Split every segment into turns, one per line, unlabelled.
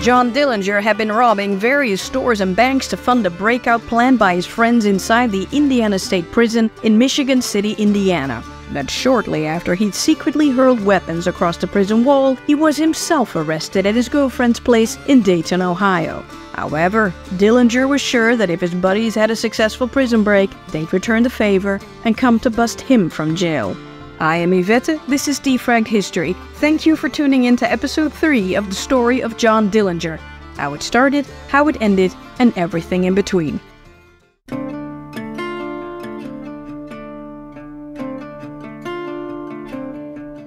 John Dillinger had been robbing various stores and banks to fund a breakout plan by his friends inside the Indiana State Prison in Michigan City, Indiana. But shortly after he'd secretly hurled weapons across the prison wall, he was himself arrested at his girlfriend's place in Dayton, Ohio. However, Dillinger was sure that if his buddies had a successful prison break, they'd return the favor and come to bust him from jail. I am Yvette, this is Defragged History. Thank you for tuning in to episode 3 of the story of John Dillinger. How it started, how it ended, and everything in between.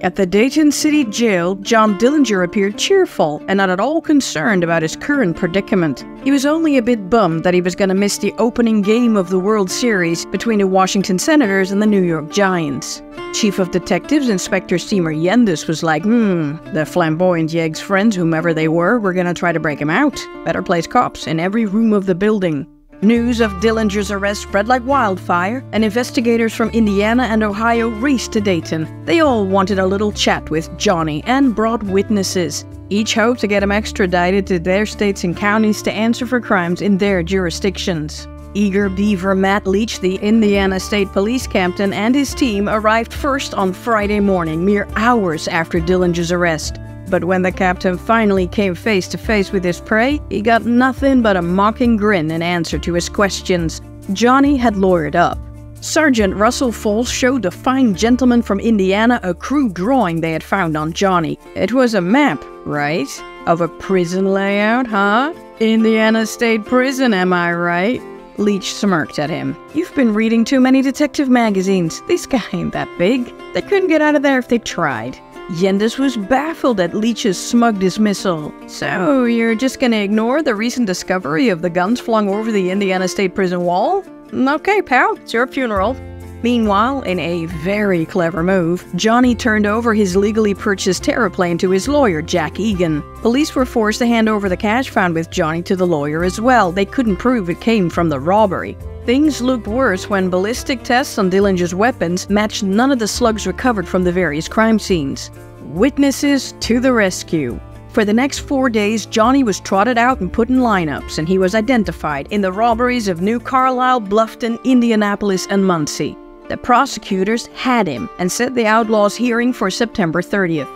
At the Dayton City Jail, John Dillinger appeared cheerful and not at all concerned about his current predicament. He was only a bit bummed that he was going to miss the opening game of the World Series between the Washington Senators and the New York Giants. Chief of Detectives Inspector Seymour Yendis was like, hmm, the flamboyant Yeg's friends, whomever they were, were gonna try to break him out. Better place cops in every room of the building. News of Dillinger's arrest spread like wildfire, and investigators from Indiana and Ohio raced to Dayton. They all wanted a little chat with Johnny and brought witnesses. Each hoped to get him extradited to their states and counties to answer for crimes in their jurisdictions. Eager beaver Matt Leach, the Indiana State Police captain, and his team arrived first on Friday morning, mere hours after Dillinger's arrest. But when the captain finally came face to face with his prey, he got nothing but a mocking grin in answer to his questions. Johnny had lawyered up. Sergeant Russell Falls showed the fine gentleman from Indiana a crude drawing they had found on Johnny. It was a map, right? Of a prison layout, huh? Indiana State Prison, am I right? Leach smirked at him. You've been reading too many detective magazines. This guy ain't that big. They couldn't get out of there if they tried. Yendis was baffled at Leach's smug dismissal. So, you're just gonna ignore the recent discovery of the guns flung over the Indiana State Prison wall? Okay, pal, it's your funeral. Meanwhile, in a very clever move, Johnny turned over his legally purchased terraplane to his lawyer, Jack Egan. Police were forced to hand over the cash found with Johnny to the lawyer as well. They couldn't prove it came from the robbery. Things looked worse when ballistic tests on Dillinger's weapons matched none of the slugs recovered from the various crime scenes. Witnesses to the rescue. For the next four days, Johnny was trotted out and put in lineups, and he was identified in the robberies of New Carlisle, Bluffton, Indianapolis, and Muncie. The prosecutors had him and set the outlaw's hearing for September 30th.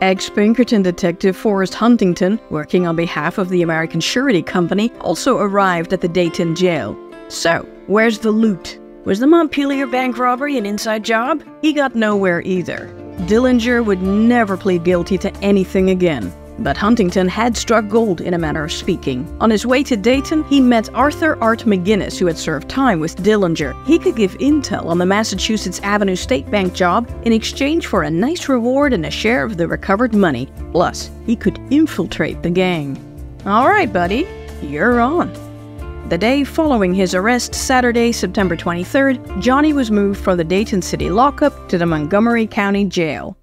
Ex Pinkerton detective Forrest Huntington, working on behalf of the American Surety Company, also arrived at the Dayton jail. So, where's the loot? Was the Montpelier bank robbery an inside job? He got nowhere either. Dillinger would never plead guilty to anything again. But Huntington had struck gold in a manner of speaking. On his way to Dayton, he met Arthur Art McGinnis, who had served time with Dillinger. He could give intel on the Massachusetts Avenue State Bank job in exchange for a nice reward and a share of the recovered money. Plus, he could infiltrate the gang. All right, buddy, you're on. The day following his arrest, Saturday, September 23rd, Johnny was moved from the Dayton City lockup to the Montgomery County Jail.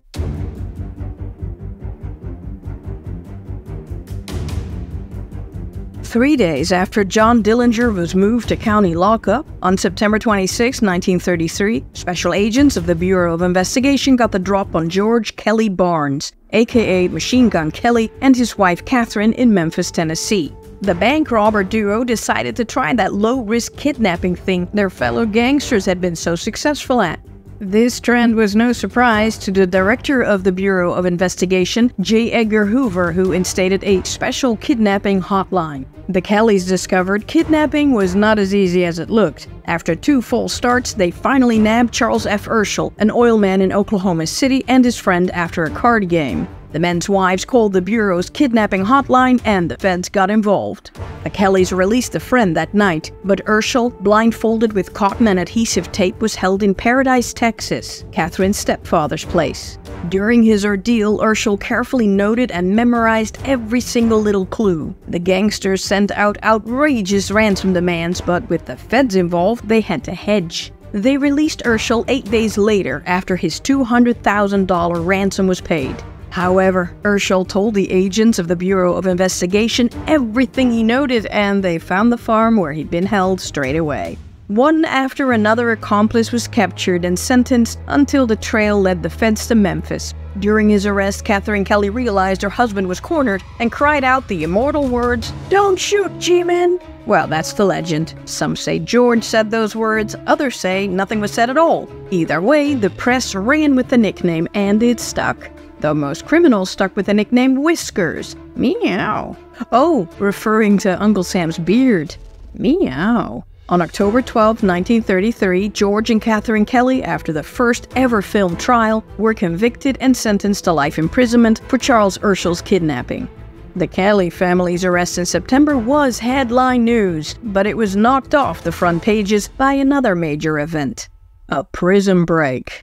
Three days after John Dillinger was moved to county lockup, on September 26, 1933, special agents of the Bureau of Investigation got the drop on George Kelly Barnes, aka Machine Gun Kelly, and his wife Catherine in Memphis, Tennessee. The bank robber duo decided to try that low risk kidnapping thing their fellow gangsters had been so successful at. This trend was no surprise to the director of the Bureau of Investigation, J. Edgar Hoover, who instated a special kidnapping hotline. The Kellys discovered kidnapping was not as easy as it looked. After two false starts, they finally nabbed Charles F. Urschel, an oil man in Oklahoma City, and his friend after a card game. The men's wives called the Bureau's kidnapping hotline and the feds got involved. The Kellys released a friend that night, but Urschel, blindfolded with cotton and adhesive tape, was held in Paradise, Texas, Catherine's stepfather's place. During his ordeal, Urschel carefully noted and memorized every single little clue. The gangsters sent out outrageous ransom demands, but with the feds involved, they had to hedge. They released Urschel eight days later after his $200,000 ransom was paid. However, Urschel told the agents of the Bureau of Investigation everything he noted, and they found the farm where he'd been held straight away. One after another accomplice was captured and sentenced until the trail led the feds to Memphis. During his arrest, Catherine Kelly realized her husband was cornered and cried out the immortal words, Don't shoot, G-Man! Well, that's the legend. Some say George said those words, others say nothing was said at all. Either way, the press ran with the nickname and it stuck. Though most criminals stuck with the nickname Whiskers. Meow. Oh, referring to Uncle Sam's beard. Meow. On October 12, 1933, George and Catherine Kelly, after the first ever film trial, were convicted and sentenced to life imprisonment for Charles Urschel's kidnapping. The Kelly family's arrest in September was headline news, but it was knocked off the front pages by another major event a prison break.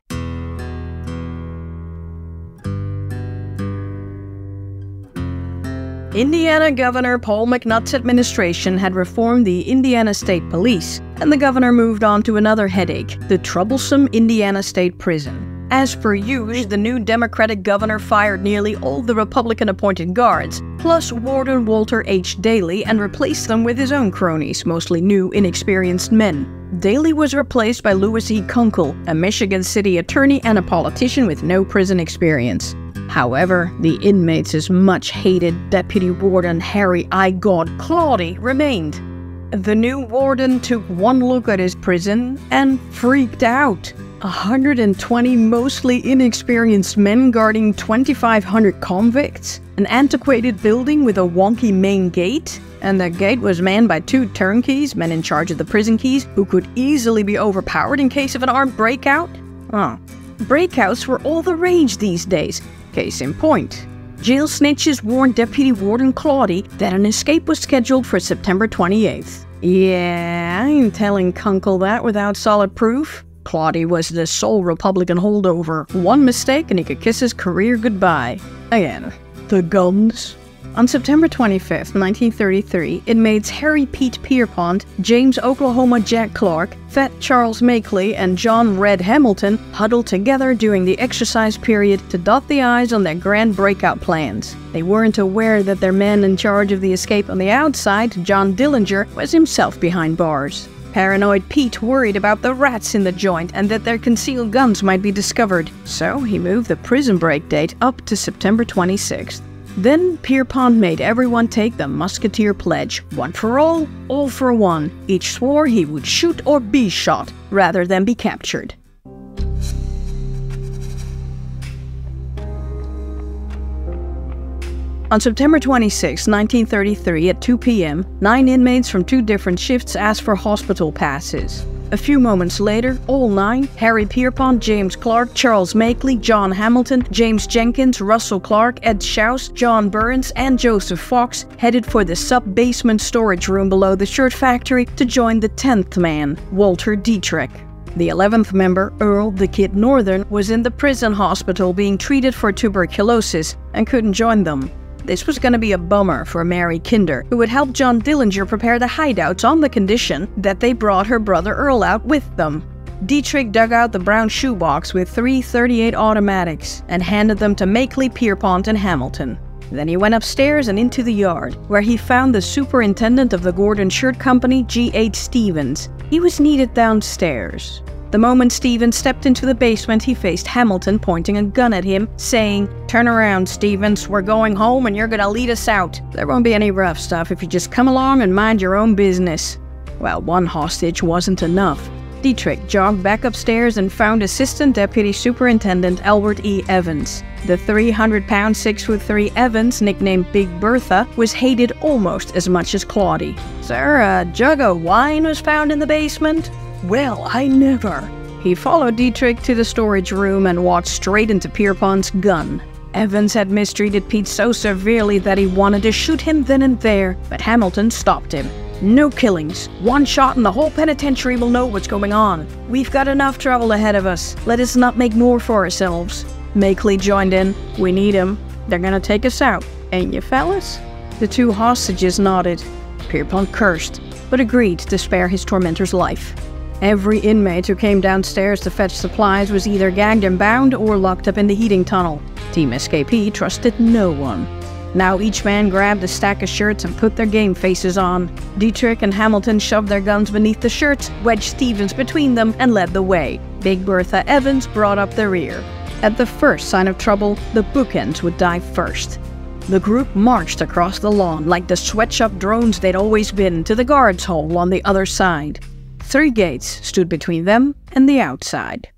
Indiana Governor Paul McNutt's administration had reformed the Indiana State Police, and the governor moved on to another headache the troublesome Indiana State Prison. As per usual, the new Democratic governor fired nearly all the Republican appointed guards, plus Warden Walter H. Daly, and replaced them with his own cronies, mostly new, inexperienced men. Daly was replaced by Louis E. Kunkel, a Michigan city attorney and a politician with no prison experience. However, the inmates' much hated Deputy Warden Harry I. God Claudy remained. The new warden took one look at his prison and freaked out. 120 mostly inexperienced men guarding 2,500 convicts, an antiquated building with a wonky main gate, and the gate was manned by two turnkeys, men in charge of the prison keys, who could easily be overpowered in case of an armed breakout. Oh. Breakouts were all the rage these days, Case in point, jail snitches warned Deputy Warden Claudy that an escape was scheduled for September 28th. Yeah, I ain't telling Kunkel that without solid proof. Claudy was the sole Republican holdover. One mistake and he could kiss his career goodbye. Again, the guns. On September 25, 1933, inmates Harry Pete Pierpont, James Oklahoma Jack Clark, Fat Charles Makeley, and John Red Hamilton huddled together during the exercise period to dot the I's on their grand breakout plans. They weren't aware that their man in charge of the escape on the outside, John Dillinger, was himself behind bars. Paranoid Pete worried about the rats in the joint and that their concealed guns might be discovered, so he moved the prison break date up to September 26th. Then Pierpont made everyone take the Musketeer Pledge one for all, all for one. Each swore he would shoot or be shot rather than be captured. On September 26, 1933, at 2 p.m., nine inmates from two different shifts asked for hospital passes. A few moments later, all nine Harry Pierpont, James Clark, Charles Makeley, John Hamilton, James Jenkins, Russell Clark, Ed Shouse, John Burns, and Joseph Fox headed for the sub basement storage room below the shirt factory to join the 10th man, Walter Dietrich. The 11th member, Earl the Kid Northern, was in the prison hospital being treated for tuberculosis and couldn't join them. This was going to be a bummer for Mary Kinder, who would help John Dillinger prepare the hideouts on the condition that they brought her brother Earl out with them. Dietrich dug out the brown shoebox with three 38 automatics and handed them to Makeley, Pierpont, and Hamilton. Then he went upstairs and into the yard, where he found the superintendent of the Gordon Shirt Company, G.H. Stevens. He was needed downstairs. The moment Stevens stepped into the basement, he faced Hamilton pointing a gun at him, saying, Turn around, Stevens. We're going home and you're gonna lead us out. There won't be any rough stuff if you just come along and mind your own business. Well, one hostage wasn't enough. Dietrich jogged back upstairs and found Assistant Deputy Superintendent Albert E. Evans. The 300 pound 6 foot 3 Evans, nicknamed Big Bertha, was hated almost as much as Claudy. Sir, a jug of wine was found in the basement? Well, I never. He followed Dietrich to the storage room and walked straight into Pierpont's gun. Evans had mistreated Pete so severely that he wanted to shoot him then and there, but Hamilton stopped him. No killings. One shot and the whole penitentiary will know what's going on. We've got enough trouble ahead of us. Let us not make more for ourselves. Makeley joined in. We need 'em. They're gonna take us out, ain't you, fellas? The two hostages nodded. Pierpont cursed, but agreed to spare his tormentor's life. Every inmate who came downstairs to fetch supplies was either gagged and bound or locked up in the heating tunnel. Team Escapee trusted no one. Now each man grabbed a stack of shirts and put their game faces on. Dietrich and Hamilton shoved their guns beneath the shirts, wedged Stevens between them, and led the way. Big Bertha Evans brought up the rear. At the first sign of trouble, the bookends would die first. The group marched across the lawn like the sweatshop drones they'd always been to the guards' hole on the other side. Three gates stood between them and the outside.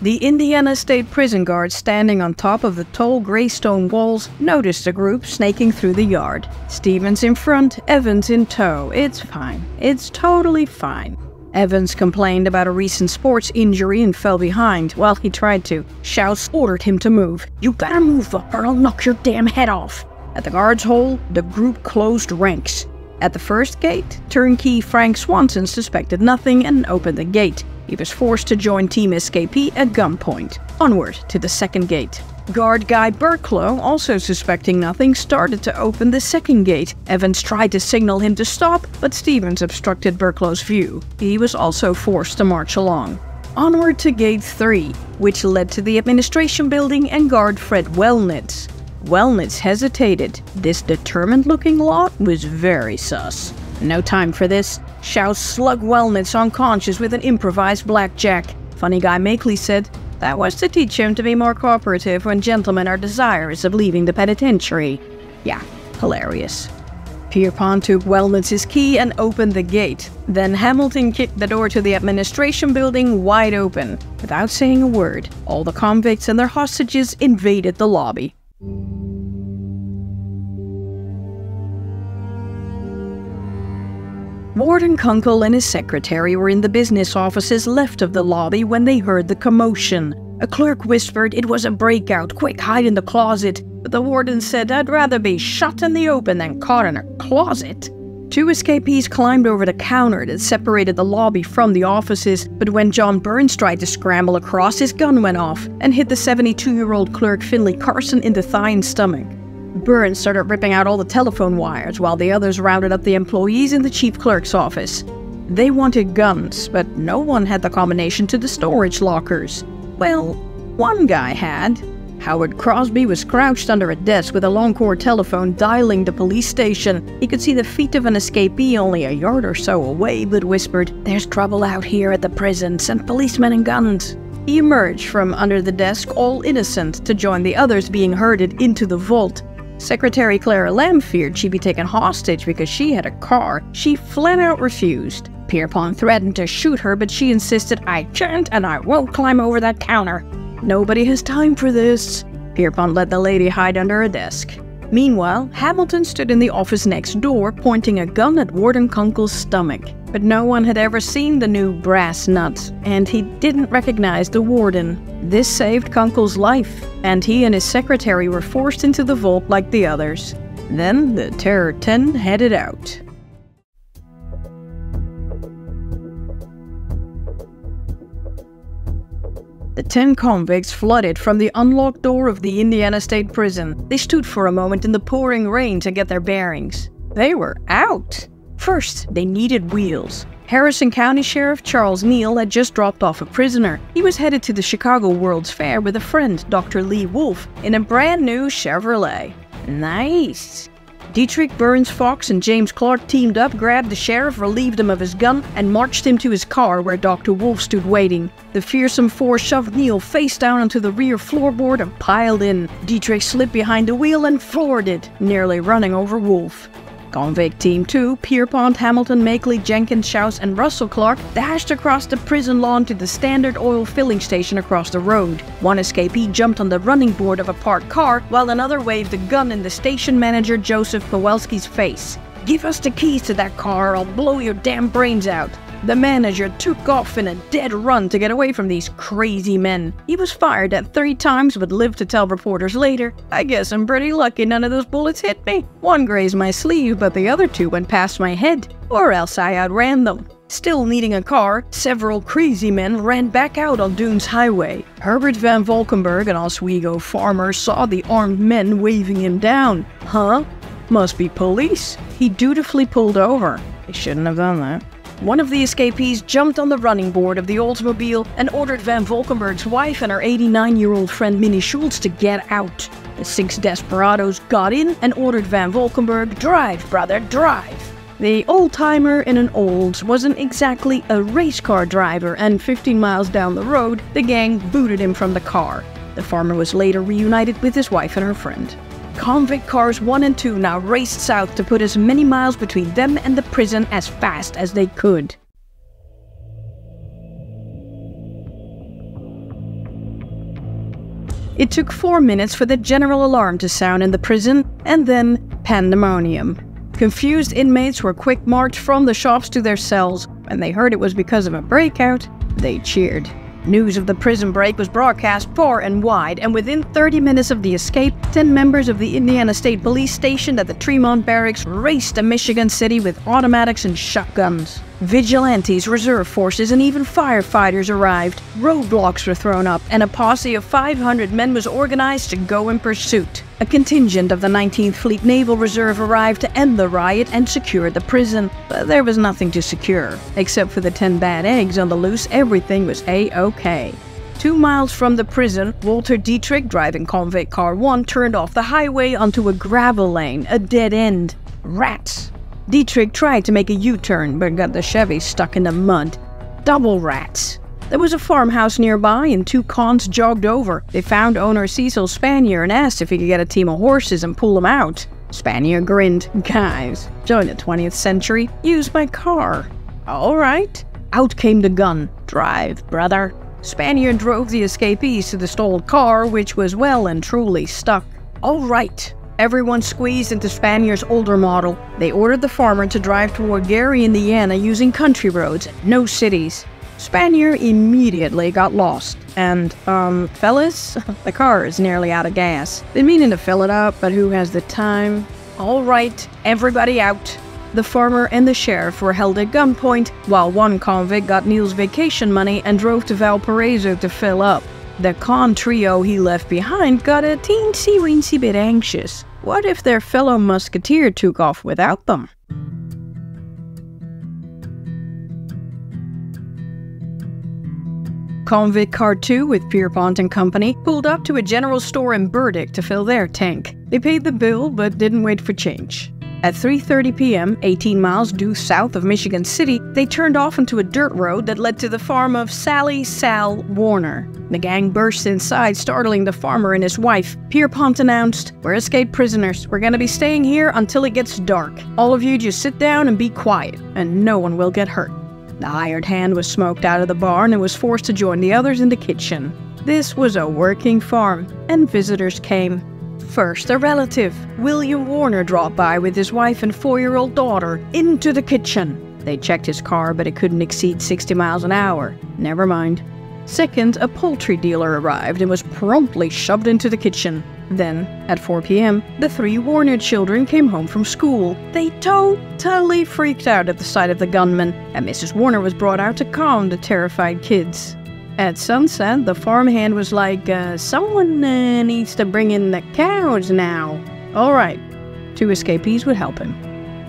The Indiana State Prison guards standing on top of the tall gray stone walls noticed the group snaking through the yard. Stevens in front, Evans in tow. It's fine. It's totally fine. Evans complained about a recent sports injury and fell behind while he tried to. Shouse ordered him to move. You gotta move up or I'll knock your damn head off. At the guard's hole, the group closed ranks. At the first gate, turnkey Frank Swanson suspected nothing and opened the gate. He was forced to join Team Escapee at gunpoint. Onward to the second gate. Guard Guy Burklow, also suspecting nothing, started to open the second gate. Evans tried to signal him to stop, but Stevens obstructed Burklow's view. He was also forced to march along. Onward to Gate 3, which led to the administration building and guard Fred Wellnitz. Wellnitz hesitated. This determined looking lot was very sus. No time for this. Shouse slugged Wellnitz unconscious with an improvised blackjack. Funny guy Makeley said, that was to teach him to be more cooperative when gentlemen are desirous of leaving the penitentiary. Yeah, hilarious. Pierpont took Wellnitz's key and opened the gate. Then Hamilton kicked the door to the administration building wide open. Without saying a word, all the convicts and their hostages invaded the lobby. Warden Kunkel and his secretary were in the business offices left of the lobby when they heard the commotion. A clerk whispered it was a breakout, quick hide in the closet, but the warden said I'd rather be shot in the open than caught in a closet. Two escapees climbed over the counter that separated the lobby from the offices, but when John Burns tried to scramble across, his gun went off and hit the 72 year old clerk Finley Carson in the thigh and stomach. Burns started ripping out all the telephone wires while the others rounded up the employees in the chief clerk's office. They wanted guns, but no one had the combination to the storage lockers. Well, one guy had. Howard Crosby was crouched under a desk with a long cord telephone dialing the police station. He could see the feet of an escapee only a yard or so away, but whispered, There's trouble out here at the prison. Send policemen and guns. He emerged from under the desk, all innocent, to join the others being herded into the vault. Secretary Clara Lamb feared she'd be taken hostage because she had a car. She flat out refused. Pierpont threatened to shoot her, but she insisted, I can't and I won't climb over that counter. Nobody has time for this. Pierpont let the lady hide under a desk. Meanwhile, Hamilton stood in the office next door, pointing a gun at Warden Kunkel's stomach. But no one had ever seen the new brass nut, and he didn't recognize the warden. This saved Kunkel's life, and he and his secretary were forced into the vault like the others. Then the Terror 10 headed out. The ten convicts flooded from the unlocked door of the Indiana State Prison. They stood for a moment in the pouring rain to get their bearings. They were out. First, they needed wheels. Harrison County Sheriff Charles Neal had just dropped off a prisoner. He was headed to the Chicago World's Fair with a friend, Dr. Lee Wolf, in a brand new Chevrolet. Nice. Dietrich Burns Fox and James Clark teamed up, grabbed the sheriff, relieved him of his gun, and marched him to his car where Dr. Wolf stood waiting. The fearsome four shoved Neal face down onto the rear floorboard and piled in. Dietrich slipped behind the wheel and floored it, nearly running over Wolf. Convict Team 2, Pierpont, Hamilton, Makeley, Jenkins, Shouse, and Russell Clark dashed across the prison lawn to the Standard Oil filling station across the road. One escapee jumped on the running board of a parked car, while another waved a gun in the station manager Joseph Kowalski's face. Give us the keys to that car or I'll blow your damn brains out. The manager took off in a dead run to get away from these crazy men. He was fired at three times but lived to tell reporters later, I guess I'm pretty lucky none of those bullets hit me. One grazed my sleeve, but the other two went past my head, or else I outran them. Still needing a car, several crazy men ran back out on Dunes Highway. Herbert Van Valkenburg, an Oswego farmer, saw the armed men waving him down. Huh? Must be police. He dutifully pulled over. He shouldn't have done that. One of the escapees jumped on the running board of the Oldsmobile and ordered Van Valkenburg's wife and her 89 year old friend Minnie Schultz to get out. The six desperados got in and ordered Van Valkenburg, Drive, brother, drive. The old timer in an Olds wasn't exactly a race car driver, and 15 miles down the road, the gang booted him from the car. The farmer was later reunited with his wife and her friend. Convict cars 1 and 2 now raced south to put as many miles between them and the prison as fast as they could. It took four minutes for the general alarm to sound in the prison, and then pandemonium. Confused inmates were quick marched from the shops to their cells. When they heard it was because of a breakout, they cheered. News of the prison break was broadcast far and wide, and within 30 minutes of the escape, 10 members of the Indiana State Police stationed at the Tremont Barracks raced to Michigan City with automatics and shotguns. Vigilantes, reserve forces, and even firefighters arrived. Roadblocks were thrown up, and a posse of 500 men was organized to go in pursuit. A contingent of the 19th Fleet Naval Reserve arrived to end the riot and secure the prison, but there was nothing to secure. Except for the 10 bad eggs on the loose, everything was a-okay. Two miles from the prison, Walter Dietrich, driving convict car 1, turned off the highway onto a gravel lane, a dead end. Rats! Dietrich tried to make a U-turn, but got the Chevy stuck in the mud. Double rats. There was a farmhouse nearby, and two cons jogged over. They found owner Cecil Spanier and asked if he could get a team of horses and pull them out. Spanier grinned. Guys, join the 20th century. Use my car. All right. Out came the gun. Drive, brother. Spanier drove the escapees to the stalled car, which was well and truly stuck. All right. Everyone squeezed into Spanier's older model. They ordered the farmer to drive toward Gary, Indiana using country roads, no cities. Spanier immediately got lost. And, um, fellas, the car is nearly out of gas. Been meaning to fill it up, but who has the time? All right, everybody out. The farmer and the sheriff were held at gunpoint, while one convict got Neal's vacation money and drove to Valparaiso to fill up. The con trio he left behind got a teensy weensy bit anxious. What if their fellow musketeer took off without them? Convict Car 2 with Pierpont and Company pulled up to a general store in Burdick to fill their tank. They paid the bill but didn't wait for change. At 3:30 p.m., 18 miles due south of Michigan City, they turned off into a dirt road that led to the farm of Sally Sal Warner. The gang burst inside, startling the farmer and his wife. Pierpont announced, "We're escaped prisoners. We're going to be staying here until it gets dark. All of you just sit down and be quiet, and no one will get hurt." The hired hand was smoked out of the barn and was forced to join the others in the kitchen. This was a working farm, and visitors came. First, a relative, William Warner, dropped by with his wife and four year old daughter into the kitchen. They checked his car, but it couldn't exceed 60 miles an hour. Never mind. Second, a poultry dealer arrived and was promptly shoved into the kitchen. Then, at 4 p.m., the three Warner children came home from school. They totally freaked out at the sight of the gunman, and Mrs. Warner was brought out to calm the terrified kids. At sunset, the farmhand was like, uh, someone uh, needs to bring in the cows now. All right, two escapees would help him.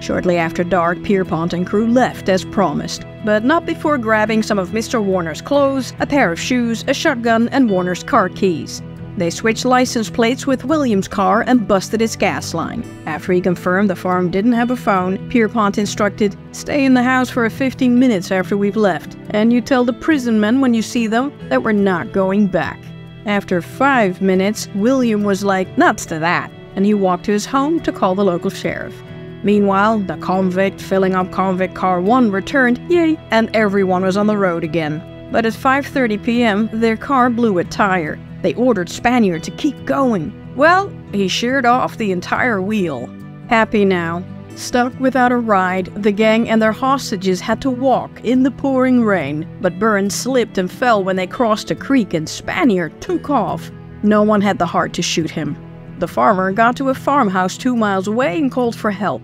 Shortly after dark, Pierpont and crew left as promised, but not before grabbing some of Mr. Warner's clothes, a pair of shoes, a shotgun, and Warner's car keys. They switched license plates with Williams' car and busted its gas line. After he confirmed the farm didn't have a phone, Pierpont instructed, Stay in the house for 15 minutes after we've left, and you tell the prison men when you see them that we're not going back. After five minutes, William was like, Nuts to that, and he walked to his home to call the local sheriff. Meanwhile, the convict filling up convict car 1 returned, yay, and everyone was on the road again. But at 5:30 p.m., their car blew a tire, they ordered Spanier to keep going. Well, he sheared off the entire wheel. Happy now. Stuck without a ride, the gang and their hostages had to walk in the pouring rain, but Burns slipped and fell when they crossed a creek and Spanier took off. No one had the heart to shoot him. The farmer got to a farmhouse two miles away and called for help.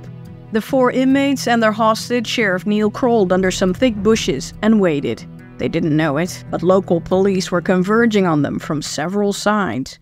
The four inmates and their hostage, Sheriff Neal, crawled under some thick bushes and waited. They didn't know it, but local police were converging on them from several sides.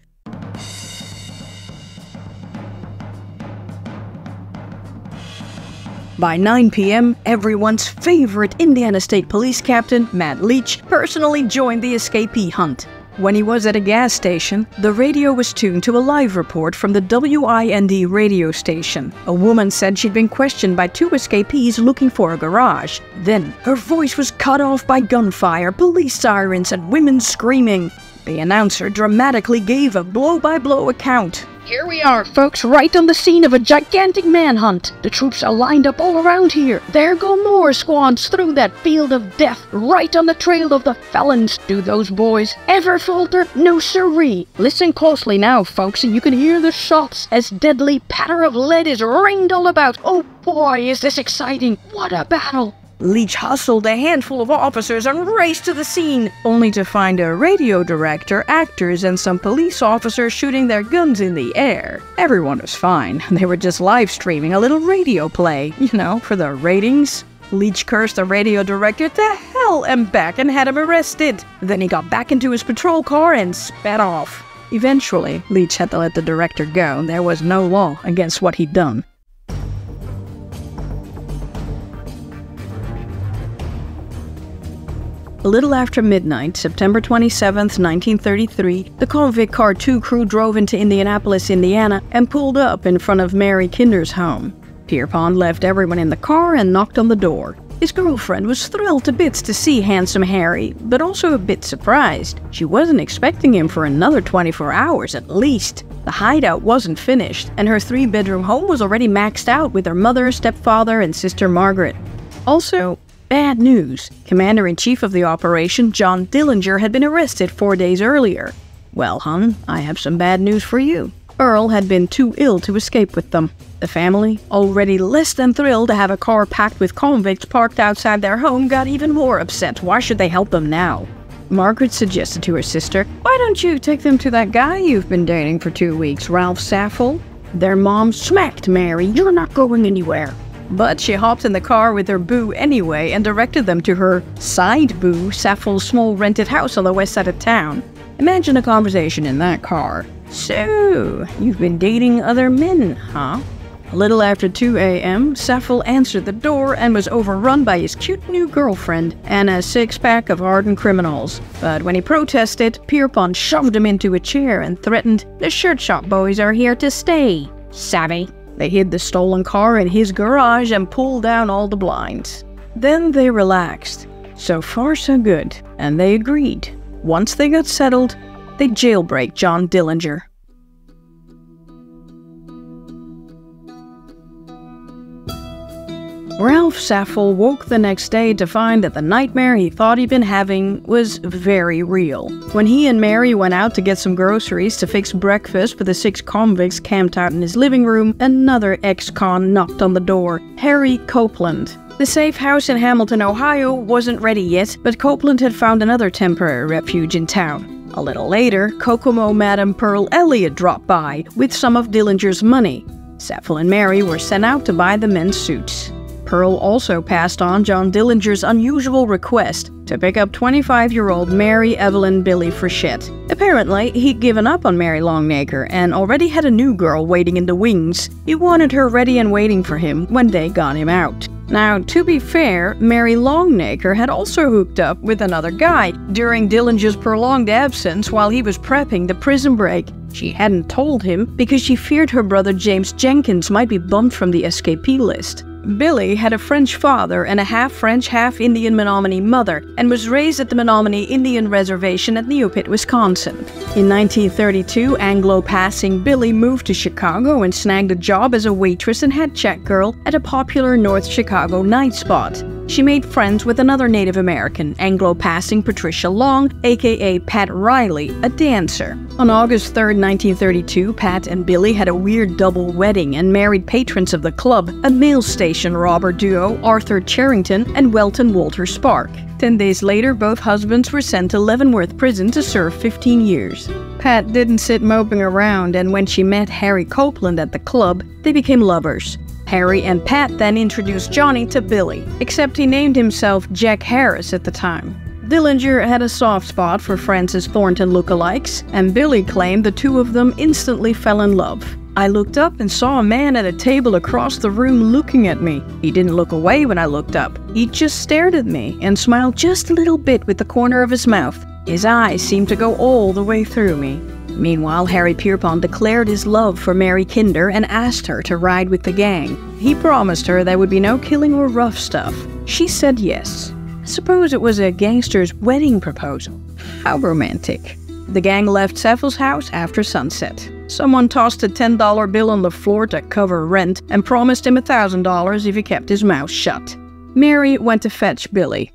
By 9 p.m., everyone's favorite Indiana State Police Captain, Matt Leach, personally joined the escapee hunt. When he was at a gas station, the radio was tuned to a live report from the WIND radio station. A woman said she'd been questioned by two escapees looking for a garage. Then, her voice was cut off by gunfire, police sirens, and women screaming. The announcer dramatically gave a blow by blow account.
Here we are, folks, right on the scene of a gigantic manhunt. The troops are lined up all around here. There go more squads through that field of death, right on the trail of the felons. Do those boys ever falter? No siree. Listen closely now, folks, and you can hear the shots as deadly patter of lead is rained all about. Oh boy, is this exciting! What a battle!
Leach hustled a handful of officers and raced to the scene, only to find a radio director, actors, and some police officers shooting their guns in the air. Everyone was fine. They were just live streaming a little radio play, you know, for the ratings. Leach cursed the radio director to hell and back and had him arrested. Then he got back into his patrol car and sped off. Eventually, Leach had to let the director go. There was no law against what he'd done. A little after midnight, September 27, 1933, the convict car 2 crew drove into Indianapolis, Indiana, and pulled up in front of Mary Kinder's home. Pierpont left everyone in the car and knocked on the door. His girlfriend was thrilled to bits to see handsome Harry, but also a bit surprised. She wasn't expecting him for another 24 hours at least. The hideout wasn't finished, and her three bedroom home was already maxed out with her mother, stepfather, and sister Margaret. Also, Bad news. Commander in chief of the operation, John Dillinger, had been arrested four days earlier. Well, hun, I have some bad news for you. Earl had been too ill to escape with them. The family, already less than thrilled to have a car packed with convicts parked outside their home, got even more upset. Why should they help them now? Margaret suggested to her sister, Why don't you take them to that guy you've been dating for two weeks, Ralph Saffel? Their mom smacked Mary. You're not going anywhere. But she hopped in the car with her boo anyway and directed them to her side boo, Saffel's small rented house on the west side of town. Imagine a conversation in that car. So, you've been dating other men, huh? A little after 2 a.m., Saffel answered the door and was overrun by his cute new girlfriend and a six pack of hardened criminals. But when he protested, Pierpont shoved him into a chair and threatened, The shirt shop boys are here to stay. Savvy. They hid the stolen car in his garage and pulled down all the blinds. Then they relaxed. So far, so good, and they agreed. Once they got settled, they'd jailbreak John Dillinger. Ralph Saffel woke the next day to find that the nightmare he thought he'd been having was very real. When he and Mary went out to get some groceries to fix breakfast for the six convicts camped out in his living room, another ex-con knocked on the door, Harry Copeland. The safe house in Hamilton, Ohio wasn't ready yet, but Copeland had found another temporary refuge in town. A little later, Kokomo Madam Pearl Elliott dropped by with some of Dillinger's money. Saffel and Mary were sent out to buy the men's suits. Pearl also passed on John Dillinger's unusual request to pick up 25 year old Mary Evelyn Billy Frechette. Apparently, he'd given up on Mary Longnaker and already had a new girl waiting in the wings. He wanted her ready and waiting for him when they got him out. Now, to be fair, Mary Longnaker had also hooked up with another guy during Dillinger's prolonged absence while he was prepping the prison break. She hadn't told him because she feared her brother James Jenkins might be bumped from the escapee list. Billy had a French father and a half French, half Indian Menominee mother, and was raised at the Menominee Indian Reservation at Neopit, Wisconsin. In 1932, Anglo passing Billy moved to Chicago and snagged a job as a waitress and head check girl at a popular North Chicago night spot. She made friends with another Native American, Anglo passing Patricia Long, aka Pat Riley, a dancer. On August 3, 1932, Pat and Billy had a weird double wedding and married patrons of the club, a mail station robber duo, Arthur Cherrington and Welton Walter Spark. Ten days later, both husbands were sent to Leavenworth Prison to serve 15 years. Pat didn't sit moping around, and when she met Harry Copeland at the club, they became lovers. Harry and Pat then introduced Johnny to Billy, except he named himself Jack Harris at the time. Dillinger had a soft spot for Francis Thornton lookalikes, and Billy claimed the two of them instantly fell in love. I looked up and saw a man at a table across the room looking at me. He didn't look away when I looked up. He just stared at me and smiled just a little bit with the corner of his mouth. His eyes seemed to go all the way through me. Meanwhile, Harry Pierpont declared his love for Mary Kinder and asked her to ride with the gang. He promised her there would be no killing or rough stuff. She said yes. Suppose it was a gangster's wedding proposal. How romantic. The gang left Saffel's house after sunset. Someone tossed a $10 bill on the floor to cover rent and promised him $1,000 if he kept his mouth shut. Mary went to fetch Billy.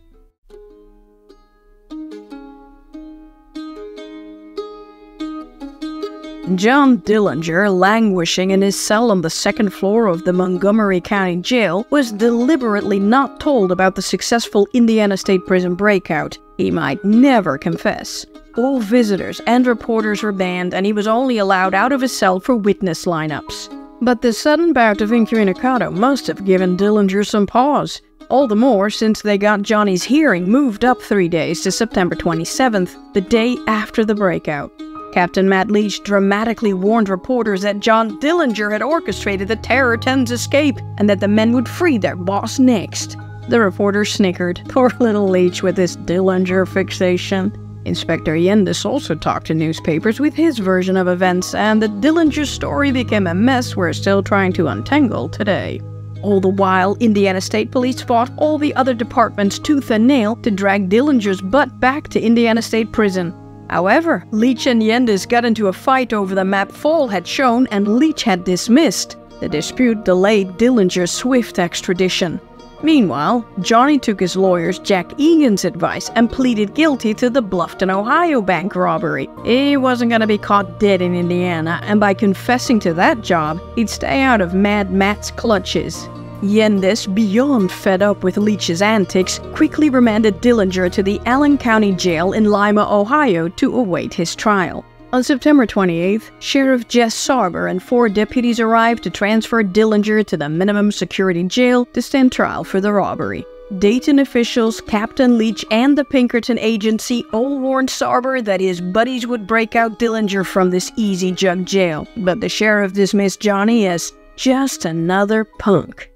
John Dillinger, languishing in his cell on the second floor of the Montgomery County Jail, was deliberately not told about the successful Indiana State Prison breakout. He might never confess. All visitors and reporters were banned, and he was only allowed out of his cell for witness lineups. But the sudden bout of incommunicado must have given Dillinger some pause. All the more since they got Johnny's hearing moved up three days to September 27th, the day after the breakout. Captain Matt Leach dramatically warned reporters that John Dillinger had orchestrated the Terror 10's escape and that the men would free their boss next. The reporter snickered. Poor little Leach with his Dillinger fixation. Inspector Yendis also talked to newspapers with his version of events, and the Dillinger story became a mess we're still trying to untangle today. All the while, Indiana State Police fought all the other departments tooth and nail to drag Dillinger's butt back to Indiana State Prison. However, Leach and Yendis got into a fight over the map Pfauhl had shown and Leach had dismissed. The dispute delayed Dillinger's swift extradition. Meanwhile, Johnny took his lawyer's Jack Egan's advice and pleaded guilty to the Bluffton, Ohio bank robbery. He wasn't going to be caught dead in Indiana, and by confessing to that job, he'd stay out of Mad Matt's clutches. Yendis, beyond fed up with Leach's antics, quickly remanded Dillinger to the Allen County Jail in Lima, Ohio to await his trial. On September 28th, Sheriff Jess Sarber and four deputies arrived to transfer Dillinger to the minimum security jail to stand trial for the robbery. Dayton officials, Captain Leach, and the Pinkerton agency all warned Sarber that his buddies would break out Dillinger from this easy jug jail, but the sheriff dismissed Johnny as just another punk.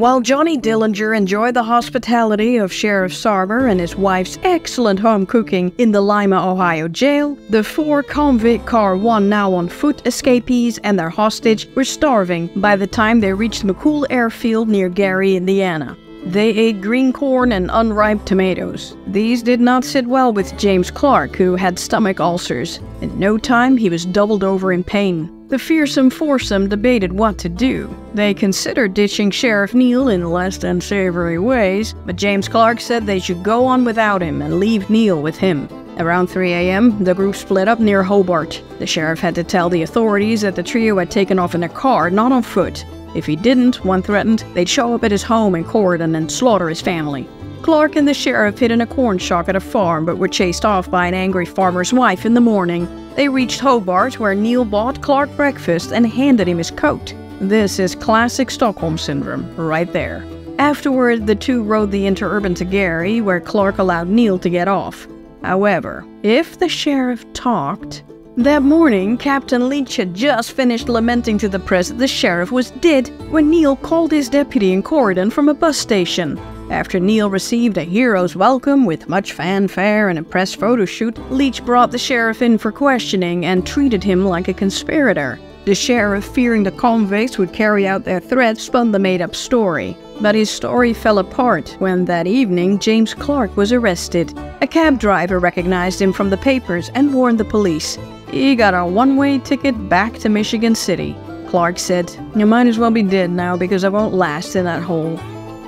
While Johnny Dillinger enjoyed the hospitality of Sheriff Sarber and his wife's excellent home cooking in the Lima, Ohio jail, the four convict car one now on foot escapees and their hostage were starving by the time they reached McCool Airfield near Gary, Indiana. They ate green corn and unripe tomatoes. These did not sit well with James Clark, who had stomach ulcers. In no time, he was doubled over in pain. The fearsome foursome debated what to do. They considered ditching Sheriff Neal in less than savory ways, but James Clark said they should go on without him and leave Neal with him. Around 3 a.m., the group split up near Hobart. The sheriff had to tell the authorities that the trio had taken off in a car, not on foot. If he didn't, one threatened, they'd show up at his home in Corydon and then slaughter his family. Clark and the sheriff hid in a corn shock at a farm but were chased off by an angry farmer's wife in the morning. They reached Hobart where Neal bought Clark breakfast and handed him his coat. This is classic Stockholm Syndrome, right there. Afterward, the two rode the interurban to Gary, where Clark allowed Neal to get off. However, if the sheriff talked, that morning, Captain Leach had just finished lamenting to the press that the sheriff was dead when Neal called his deputy in Corydon from a bus station. After Neal received a hero's welcome with much fanfare and a press photo shoot, Leach brought the sheriff in for questioning and treated him like a conspirator. The sheriff, fearing the convicts would carry out their threats, spun the made up story. But his story fell apart when that evening James Clark was arrested. A cab driver recognized him from the papers and warned the police. He got a one way ticket back to Michigan City. Clark said, You might as well be dead now because I won't last in that hole.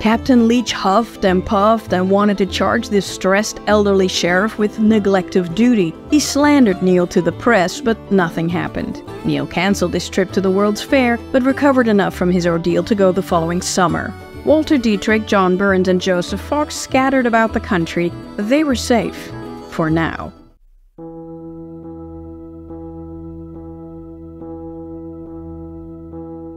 Captain Leach huffed and puffed and wanted to charge this stressed elderly sheriff with neglect of duty. He slandered Neal to the press, but nothing happened. Neal canceled his trip to the World's Fair, but recovered enough from his ordeal to go the following summer. Walter Dietrich, John Burns, and Joseph Fox scattered about the country, they were safe. For now.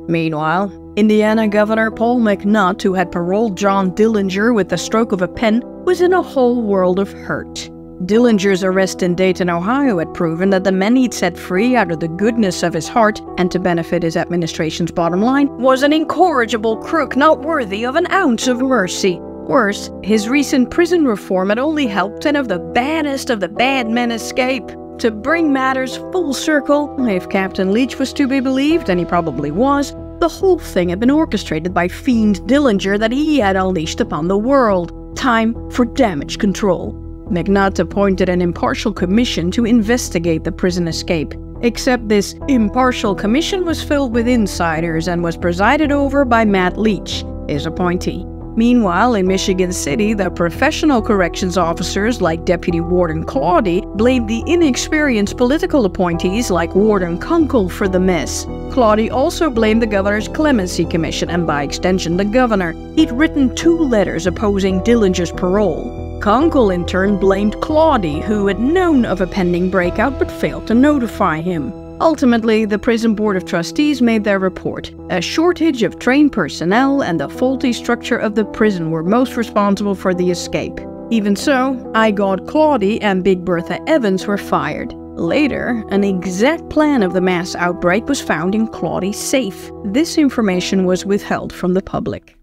Meanwhile, Indiana Governor Paul McNutt, who had paroled John Dillinger with the stroke of a pen, was in a whole world of hurt. Dillinger's arrest in Dayton, Ohio had proven that the man he'd set free out of the goodness of his heart and to benefit his administration's bottom line was an incorrigible crook not worthy of an ounce of mercy. Worse, his recent prison reform had only helped ten of the baddest of the bad men escape. To bring matters full circle, if Captain Leach was to be believed, and he probably was, the whole thing had been orchestrated by Fiend Dillinger that he had unleashed upon the world. Time for damage control. McNutt appointed an impartial commission to investigate the prison escape. Except this impartial commission was filled with insiders and was presided over by Matt Leach, his appointee. Meanwhile, in Michigan City, the professional corrections officers like Deputy Warden Claudy blamed the inexperienced political appointees like Warden Kunkel for the mess. Claudy also blamed the governor's clemency commission and by extension the governor. He'd written two letters opposing Dillinger's parole. Kunkel in turn blamed Claudy, who had known of a pending breakout but failed to notify him. Ultimately, the Prison Board of Trustees made their report. A shortage of trained personnel and the faulty structure of the prison were most responsible for the escape. Even so, I God Claudy and Big Bertha Evans were fired. Later, an exact plan of the mass outbreak was found in Claudy's safe. This information was withheld from the public.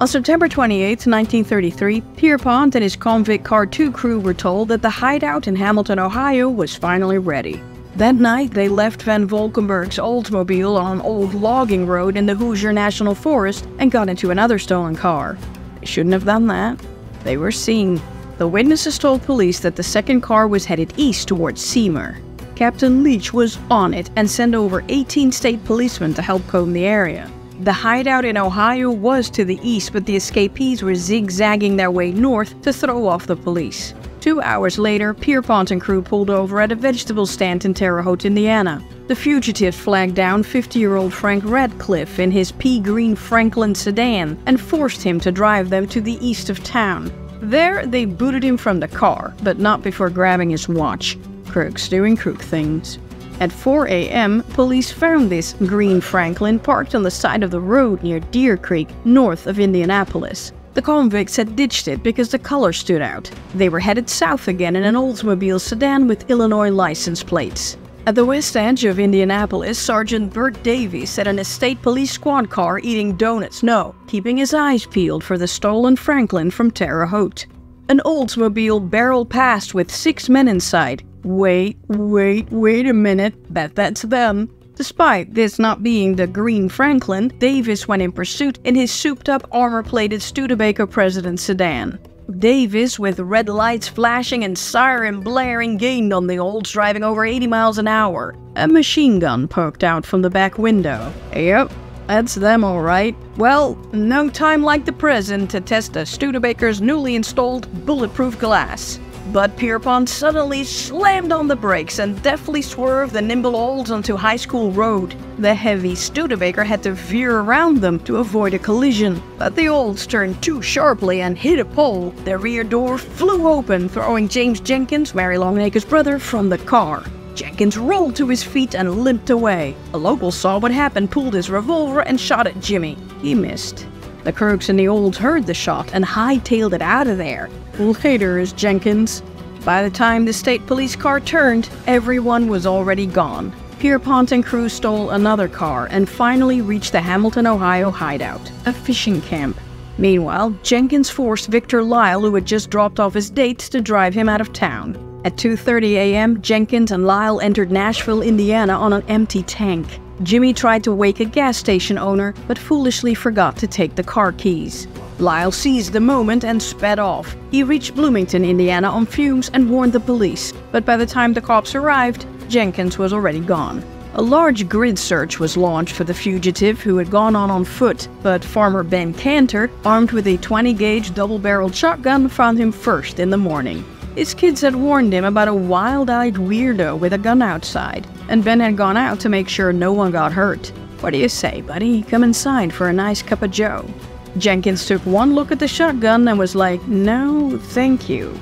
On September 28, 1933, Pierpont and his convict Car 2 crew were told that the hideout in Hamilton, Ohio was finally ready. That night, they left Van Volkenberg's Oldsmobile on an old logging road in the Hoosier National Forest and got into another stolen car. They shouldn't have done that. They were seen. The witnesses told police that the second car was headed east towards Seymour. Captain Leach was on it and sent over 18 state policemen to help comb the area. The hideout in Ohio was to the east, but the escapees were zigzagging their way north to throw off the police. Two hours later, Pierpont and crew pulled over at a vegetable stand in Terre Haute, Indiana. The fugitives flagged down 50-year-old Frank Radcliffe in his pea green Franklin sedan and forced him to drive them to the east of town. There, they booted him from the car, but not before grabbing his watch. Crooks doing crook things. At 4 a.m., police found this green Franklin parked on the side of the road near Deer Creek, north of Indianapolis. The convicts had ditched it because the color stood out. They were headed south again in an Oldsmobile sedan with Illinois license plates. At the west edge of Indianapolis, Sergeant Bert Davies set an estate police squad car eating donuts, no, keeping his eyes peeled for the stolen Franklin from Terre Haute. An Oldsmobile barreled past with six men inside, Wait, wait, wait a minute. Bet that's them. Despite this not being the green Franklin, Davis went in pursuit in his souped-up armor-plated Studebaker President sedan. Davis, with red lights flashing and siren blaring, gained on the Olds driving over 80 miles an hour. A machine gun poked out from the back window. Yep, that's them all right. Well, no time like the present to test the Studebaker's newly installed bulletproof glass. But Pierpont suddenly slammed on the brakes and deftly swerved the nimble olds onto High School Road. The heavy Studebaker had to veer around them to avoid a collision, but the olds turned too sharply and hit a pole. The rear door flew open, throwing James Jenkins, Mary Longnaker's brother, from the car. Jenkins rolled to his feet and limped away. A local saw what happened, pulled his revolver, and shot at Jimmy. He missed. The Kirks and the Olds heard the shot and hightailed it out of there. Later is Jenkins. By the time the state police car turned, everyone was already gone. Pierpont and crew stole another car and finally reached the Hamilton, Ohio hideout, a fishing camp. Meanwhile, Jenkins forced Victor Lyle, who had just dropped off his date, to drive him out of town. At 2:30 a.m., Jenkins and Lyle entered Nashville, Indiana on an empty tank. Jimmy tried to wake a gas station owner, but foolishly forgot to take the car keys. Lyle seized the moment and sped off. He reached Bloomington, Indiana on fumes and warned the police, but by the time the cops arrived, Jenkins was already gone. A large grid search was launched for the fugitive who had gone on on foot, but farmer Ben Cantor, armed with a 20-gauge double-barreled shotgun, found him first in the morning. His kids had warned him about a wild-eyed weirdo with a gun outside, and Ben had gone out to make sure no one got hurt. What do you say, buddy? Come inside for a nice cup of joe. Jenkins took one look at the shotgun and was like, no, thank you.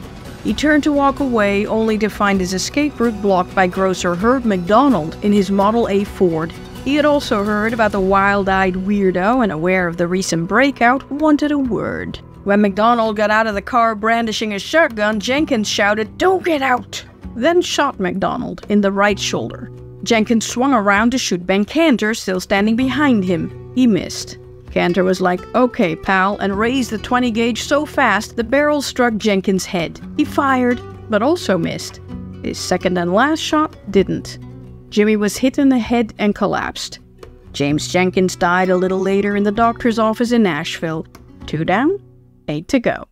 He turned to walk away, only to find his escape route blocked by grocer Herb McDonald in his Model A Ford. He had also heard about the wild eyed weirdo and, aware of the recent breakout, wanted a word. When McDonald got out of the car brandishing a shotgun, Jenkins shouted, Don't get out! Then shot McDonald in the right shoulder. Jenkins swung around to shoot Ben Cantor, still standing behind him. He missed. Cantor was like, okay, pal, and raised the 20 gauge so fast the barrel struck Jenkins' head. He fired, but also missed. His second and last shot didn't. Jimmy was hit in the head and collapsed. James Jenkins died a little later in the doctor's office in Nashville. Two down, eight to go.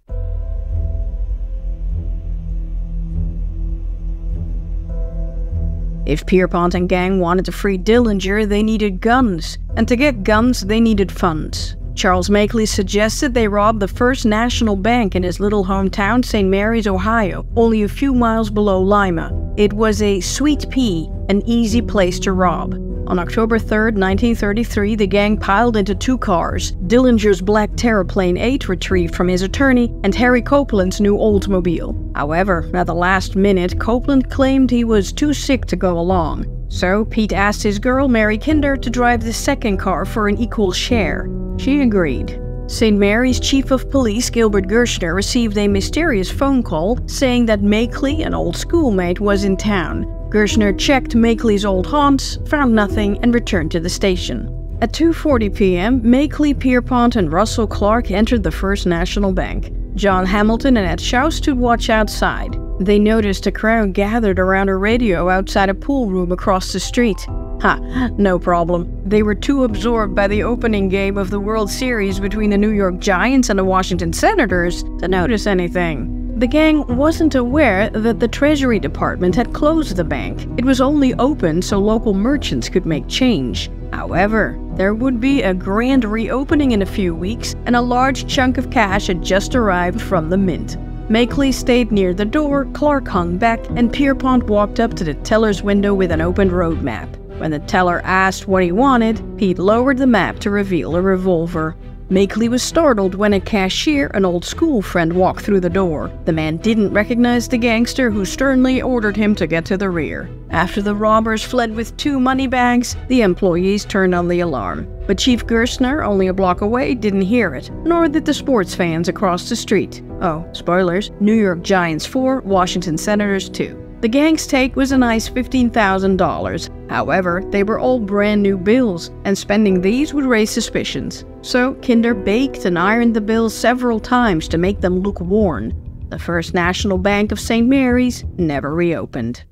If Pierpont and gang wanted to free Dillinger, they needed guns, and to get guns, they needed funds. Charles Makeley suggested they rob the First National Bank in his little hometown, St. Mary's, Ohio, only a few miles below Lima. It was a sweet pea, an easy place to rob. On October 3, 1933, the gang piled into two cars Dillinger's black Terraplane 8 retrieved from his attorney, and Harry Copeland's new Oldsmobile. However, at the last minute, Copeland claimed he was too sick to go along. So Pete asked his girl, Mary Kinder, to drive the second car for an equal share. She agreed. St. Mary's chief of police, Gilbert Gershner, received a mysterious phone call saying that Makeley, an old schoolmate, was in town. Gershner checked Makeley's old haunts, found nothing, and returned to the station. At 2.40 p.m., Makeley, Pierpont, and Russell Clark entered the First National Bank. John Hamilton and Ed Shouse stood watch outside. They noticed a crowd gathered around a radio outside a pool room across the street. Ha, no problem. They were too absorbed by the opening game of the World Series between the New York Giants and the Washington Senators to notice anything. The gang wasn't aware that the Treasury Department had closed the bank. It was only open so local merchants could make change. However, there would be a grand reopening in a few weeks, and a large chunk of cash had just arrived from the mint. Makeley stayed near the door, Clark hung back, and Pierpont walked up to the teller's window with an open road map. When the teller asked what he wanted, Pete lowered the map to reveal a revolver. Makeley was startled when a cashier, an old school friend, walked through the door. The man didn't recognize the gangster who sternly ordered him to get to the rear. After the robbers fled with two money bags, the employees turned on the alarm. But Chief Gerstner, only a block away, didn't hear it, nor did the sports fans across the street. Oh, spoilers New York Giants 4, Washington Senators 2. The gang's take was a nice $15,000. However, they were all brand new bills, and spending these would raise suspicions. So, Kinder baked and ironed the bills several times to make them look worn. The First National Bank of St. Mary's never reopened.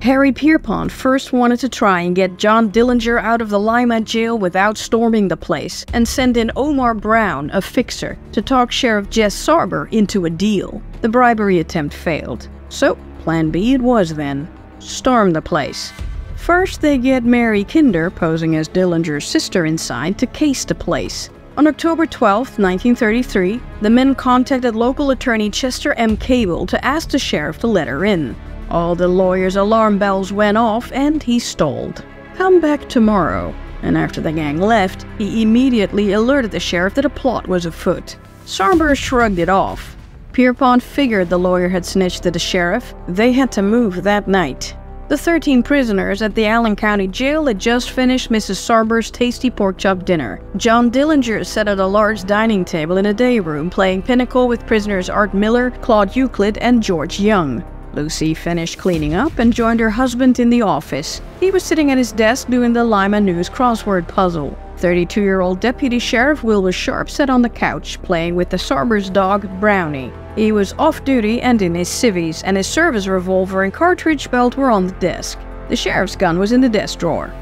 Harry Pierpont first wanted to try and get John Dillinger out of the Lima jail without storming the place, and send in Omar Brown, a fixer, to talk Sheriff Jess Sarber into a deal. The bribery attempt failed. So, plan B it was then. Storm the place. First, they get Mary Kinder, posing as Dillinger's sister inside, to case the place. On October 12, 1933, the men contacted local attorney Chester M. Cable to ask the sheriff to let her in. All the lawyer's alarm bells went off and he stalled. Come back tomorrow. And after the gang left, he immediately alerted the sheriff that a plot was afoot. Sarber shrugged it off. Pierpont figured the lawyer had snitched to the sheriff. They had to move that night. The 13 prisoners at the Allen County Jail had just finished Mrs. Sarber's tasty pork chop dinner. John Dillinger sat at a large dining table in a day room playing pinochle with prisoners Art Miller, Claude Euclid, and George Young. Lucy finished cleaning up and joined her husband in the office. He was sitting at his desk doing the Lima News crossword puzzle. 32 year old Deputy Sheriff Wilbur Sharp sat on the couch playing with the Sarber's dog, Brownie. He was off duty and in his civvies, and his service revolver and cartridge belt were on the desk. The sheriff's gun was in the desk drawer.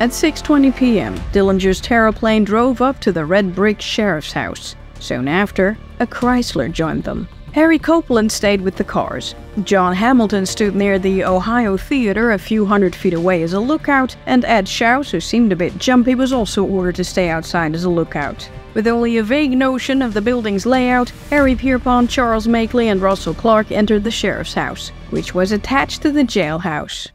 At 6:20 p.m., Dillinger's terraplane drove up to the red brick sheriff's house. Soon after, a Chrysler joined them. Harry Copeland stayed with the cars. John Hamilton stood near the Ohio Theater a few hundred feet away as a lookout, and Ed Shouse, who seemed a bit jumpy, was also ordered to stay outside as a lookout. With only a vague notion of the building's layout, Harry Pierpont, Charles Makeley, and Russell Clark entered the sheriff's house, which was attached to the jailhouse.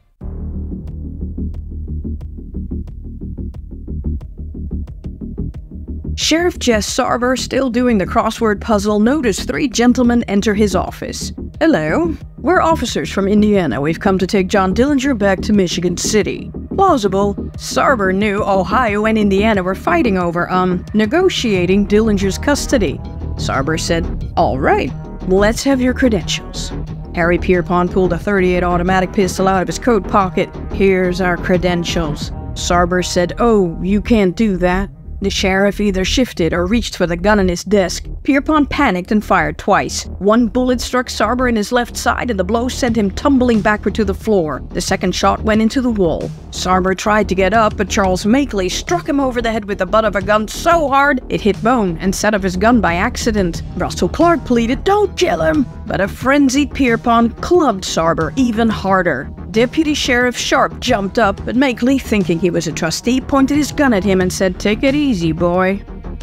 Sheriff Jess Sarber, still doing the crossword puzzle, noticed three gentlemen enter his office. Hello. We're officers from Indiana. We've come to take John Dillinger back to Michigan City. Plausible. Sarber knew Ohio and Indiana were fighting over, um, negotiating Dillinger's custody. Sarber said, All right, let's have your credentials. Harry Pierpont pulled a 38 automatic pistol out of his coat pocket. Here's our credentials. Sarber said, Oh, you can't do that. The sheriff either shifted or reached for the gun on his desk. Pierpont panicked and fired twice. One bullet struck Sarber in his left side and the blow sent him tumbling backward to the floor. The second shot went into the wall. Sarber tried to get up, but Charles Makeley struck him over the head with the butt of a gun so hard it hit bone and set off his gun by accident. Russell Clark pleaded, Don't kill him! But a frenzied Pierpont clubbed Sarber even harder. Deputy Sheriff Sharp jumped up, but Makeley, thinking he was a trustee, pointed his gun at him and said, Take it easy, boy.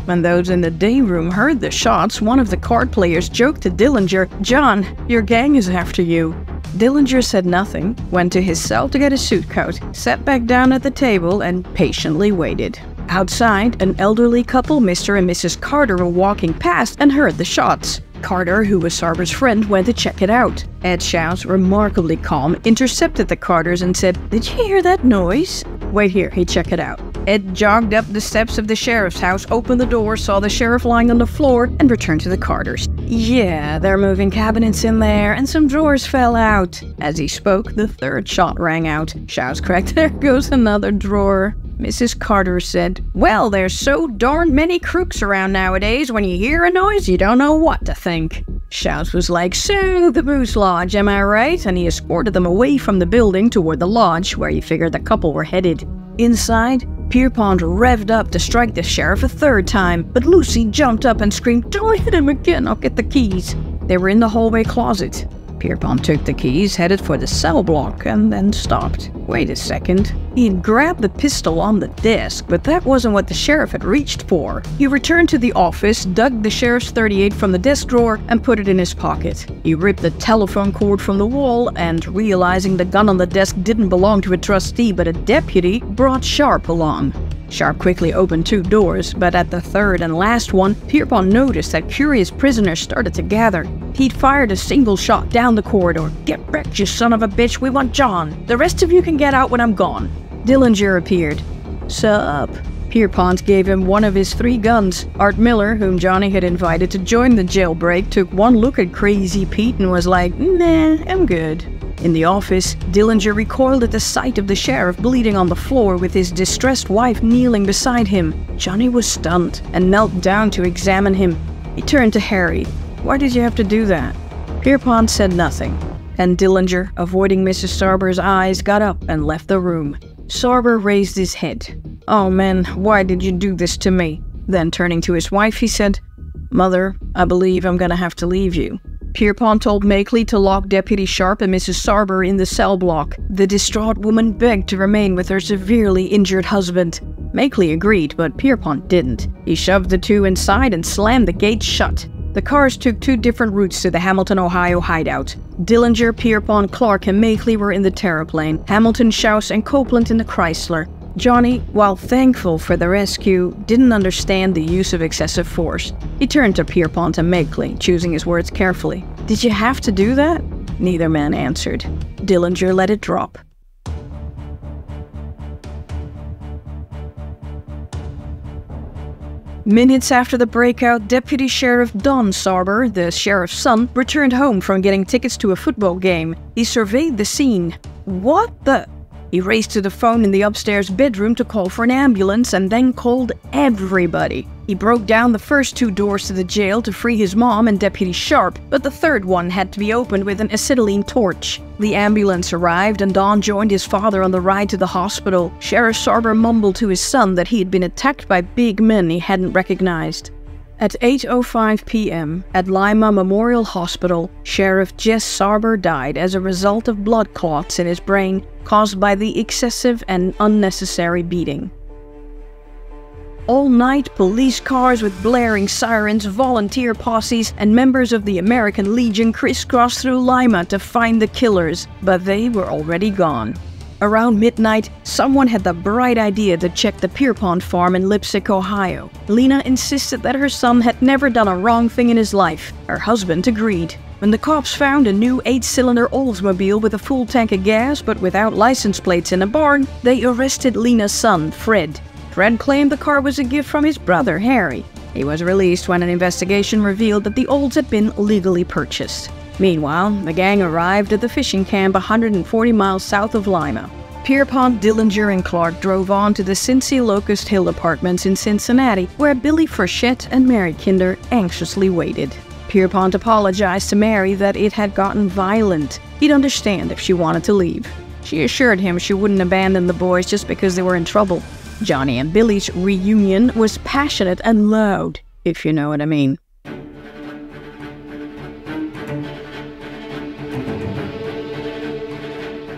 When those in the day room heard the shots, one of the card players joked to Dillinger, John, your gang is after you. Dillinger said nothing, went to his cell to get a suit coat, sat back down at the table, and patiently waited. Outside, an elderly couple, Mr. and Mrs. Carter, were walking past and heard the shots. Carter, who was Sarber's friend, went to check it out. Ed Shouse, remarkably calm, intercepted the Carters and said, Did you hear that noise? Wait here, he check it out. Ed jogged up the steps of the sheriff's house, opened the door, saw the sheriff lying on the floor, and returned to the Carters. Yeah, they're moving cabinets in there, and some drawers fell out. As he spoke, the third shot rang out. Shouse cracked, There goes another drawer. Mrs. Carter said, Well, there's so darn many crooks around nowadays, when you hear a noise, you don't know what to think. Shouse was like, So, the Moose Lodge, am I right? And he escorted them away from the building toward the lodge, where he figured the couple were headed. Inside, Pierpont revved up to strike the sheriff a third time, but Lucy jumped up and screamed, Don't hit him again, I'll get the keys. They were in the hallway closet. Pierpont took the keys, headed for the cell block, and then stopped. Wait a second. He'd grabbed the pistol on the desk, but that wasn't what the sheriff had reached for. He returned to the office, dug the sheriff's 38 from the desk drawer, and put it in his pocket. He ripped the telephone cord from the wall, and realizing the gun on the desk didn't belong to a trustee but a deputy, brought Sharp along. Sharp quickly opened two doors, but at the third and last one, Pierpont noticed that curious prisoners started to gather. He'd fired a single shot down the corridor. Get wrecked, you son of a bitch, we want John. The rest of you can get out when I'm gone. Dillinger appeared. Sup? Pierpont gave him one of his three guns. Art Miller, whom Johnny had invited to join the jailbreak, took one look at Crazy Pete and was like, nah, I'm good. In the office, Dillinger recoiled at the sight of the sheriff bleeding on the floor with his distressed wife kneeling beside him. Johnny was stunned and knelt down to examine him. He turned to Harry. Why did you have to do that? Pierpont said nothing, and Dillinger, avoiding Mrs. Sarber's eyes, got up and left the room. Sarber raised his head. Oh man, why did you do this to me? Then turning to his wife, he said, Mother, I believe I'm gonna have to leave you. Pierpont told Makeley to lock Deputy Sharp and Mrs. Sarber in the cell block. The distraught woman begged to remain with her severely injured husband. Makeley agreed, but Pierpont didn't. He shoved the two inside and slammed the gate shut. The cars took two different routes to the Hamilton, Ohio hideout. Dillinger, Pierpont, Clark, and Makeley were in the Terraplane, Hamilton, Shouse, and Copeland in the Chrysler. Johnny, while thankful for the rescue, didn't understand the use of excessive force. He turned to Pierpont and Makeley, choosing his words carefully. Did you have to do that? Neither man answered. Dillinger let it drop. Minutes after the breakout, Deputy Sheriff Don Sarber, the sheriff's son, returned home from getting tickets to a football game. He surveyed the scene. What the? He raced to the phone in the upstairs bedroom to call for an ambulance and then called everybody. He broke down the first two doors to the jail to free his mom and Deputy Sharp, but the third one had to be opened with an acetylene torch. The ambulance arrived and Don joined his father on the ride to the hospital. Sheriff Sarber mumbled to his son that he had been attacked by big men he hadn't recognized. At 8.05 p.m., at Lima Memorial Hospital, Sheriff Jess Sarber died as a result of blood clots in his brain caused by the excessive and unnecessary beating. All night, police cars with blaring sirens, volunteer posses, and members of the American Legion crisscrossed through Lima to find the killers, but they were already gone. Around midnight, someone had the bright idea to check the Pierpont farm in Leipsic, Ohio. Lena insisted that her son had never done a wrong thing in his life. Her husband agreed. When the cops found a new eight cylinder Oldsmobile with a full tank of gas but without license plates in a barn, they arrested Lena's son, Fred. Fred claimed the car was a gift from his brother, Harry. He was released when an investigation revealed that the Olds had been legally purchased. Meanwhile, the gang arrived at the fishing camp 140 miles south of Lima. Pierpont, Dillinger, and Clark drove on to the Cincy Locust Hill apartments in Cincinnati, where Billy Frechette and Mary Kinder anxiously waited. Pierpont apologized to Mary that it had gotten violent. He'd understand if she wanted to leave. She assured him she wouldn't abandon the boys just because they were in trouble. Johnny and Billy's reunion was passionate and loud, if you know what I mean.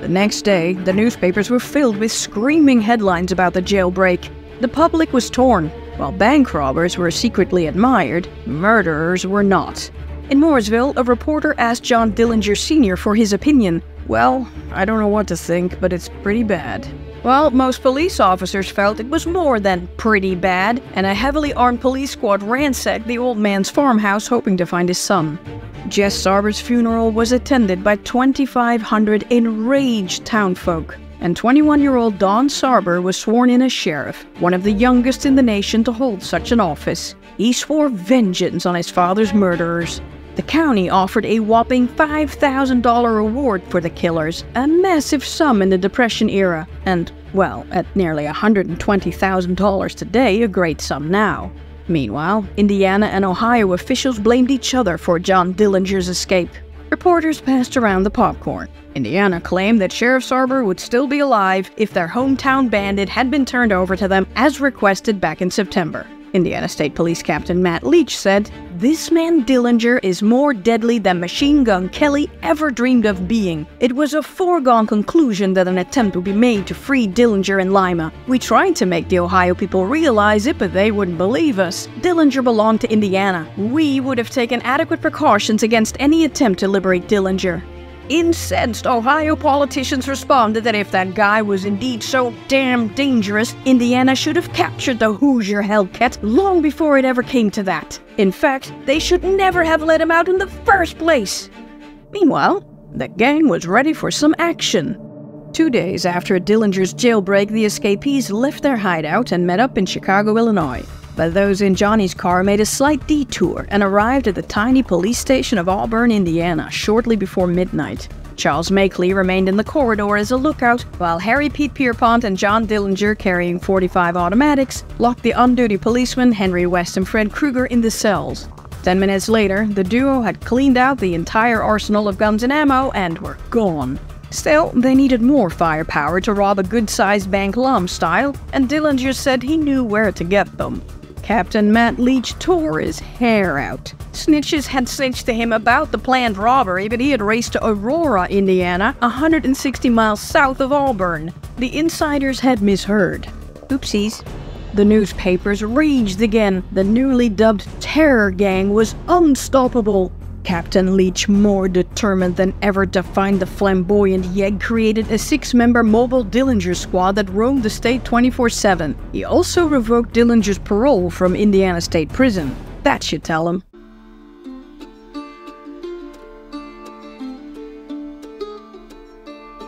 The next day, the newspapers were filled with screaming headlines about the jailbreak. The public was torn. While bank robbers were secretly admired, murderers were not. In Mooresville, a reporter asked John Dillinger Sr. for his opinion. Well, I don't know what to think, but it's pretty bad. Well, most police officers felt it was more than pretty bad, and a heavily armed police squad ransacked the old man's farmhouse hoping to find his son. Jess Sarber's funeral was attended by 2,500 enraged townfolk, and 21 year old Don Sarber was sworn in as sheriff, one of the youngest in the nation to hold such an office. He swore vengeance on his father's murderers. The county offered a whopping $5,000 reward for the killers, a massive sum in the Depression era, and, well, at nearly $120,000 today, a great sum now. Meanwhile, Indiana and Ohio officials blamed each other for John Dillinger's escape. Reporters passed around the popcorn. Indiana claimed that Sheriff Sarber would still be alive if their hometown bandit had been turned over to them as requested back in September. Indiana State Police Captain Matt Leach said, This man Dillinger is more deadly than Machine Gun Kelly ever dreamed of being. It was a foregone conclusion that an attempt would be made to free Dillinger and Lima. We tried to make the Ohio people realize it, but they wouldn't believe us. Dillinger belonged to Indiana. We would have taken adequate precautions against any attempt to liberate Dillinger. Incensed Ohio politicians responded that if that guy was indeed so damn dangerous, Indiana should have captured the Hoosier Hellcat long before it ever came to that. In fact, they should never have let him out in the first place. Meanwhile, the gang was ready for some action. Two days after Dillinger's jailbreak, the escapees left their hideout and met up in Chicago, Illinois but those in Johnny's car made a slight detour and arrived at the tiny police station of Auburn, Indiana, shortly before midnight. Charles Makeley remained in the corridor as a lookout, while Harry Pete Pierpont and John Dillinger, carrying 45 automatics, locked the on-duty policemen Henry West and Fred Krueger in the cells. Ten minutes later, the duo had cleaned out the entire arsenal of guns and ammo and were gone. Still, they needed more firepower to rob a good-sized bank Lamm style, and Dillinger said he knew where to get them. Captain Matt Leach tore his hair out. Snitches had snitched to him about the planned robbery, but he had raced to Aurora, Indiana, 160 miles south of Auburn. The insiders had misheard. Oopsies. The newspapers raged again. The newly dubbed Terror Gang was unstoppable. Captain Leach, more determined than ever to find the flamboyant Yegg, created a six member mobile Dillinger squad that roamed the state 24 7. He also revoked Dillinger's parole from Indiana State Prison. That should tell him.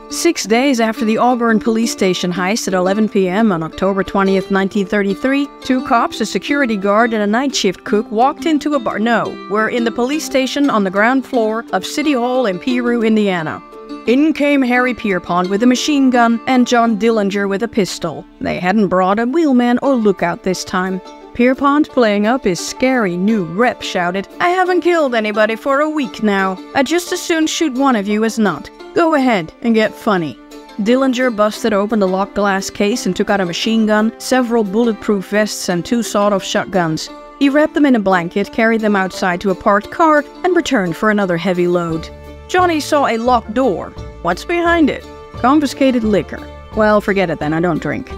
Six days after the Auburn police station heist at 11 p.m. on October 20th, 1933, two cops, a security guard, and a night shift cook walked into a bar. No, were in the police station on the ground floor of City Hall in Peru, Indiana. In came Harry Pierpont with a machine gun and John Dillinger with a pistol. They hadn't brought a wheelman or lookout this time. Pierpont, playing up his scary new rep, shouted, I haven't killed anybody for a week now. I'd just as soon shoot one of you as not. Go ahead and get funny. Dillinger busted open the locked glass case and took out a machine gun, several bulletproof vests, and two sawed off shotguns. He wrapped them in a blanket, carried them outside to a parked car, and returned for another heavy load. Johnny saw a locked door. What's behind it? Confiscated liquor. Well, forget it then, I don't drink.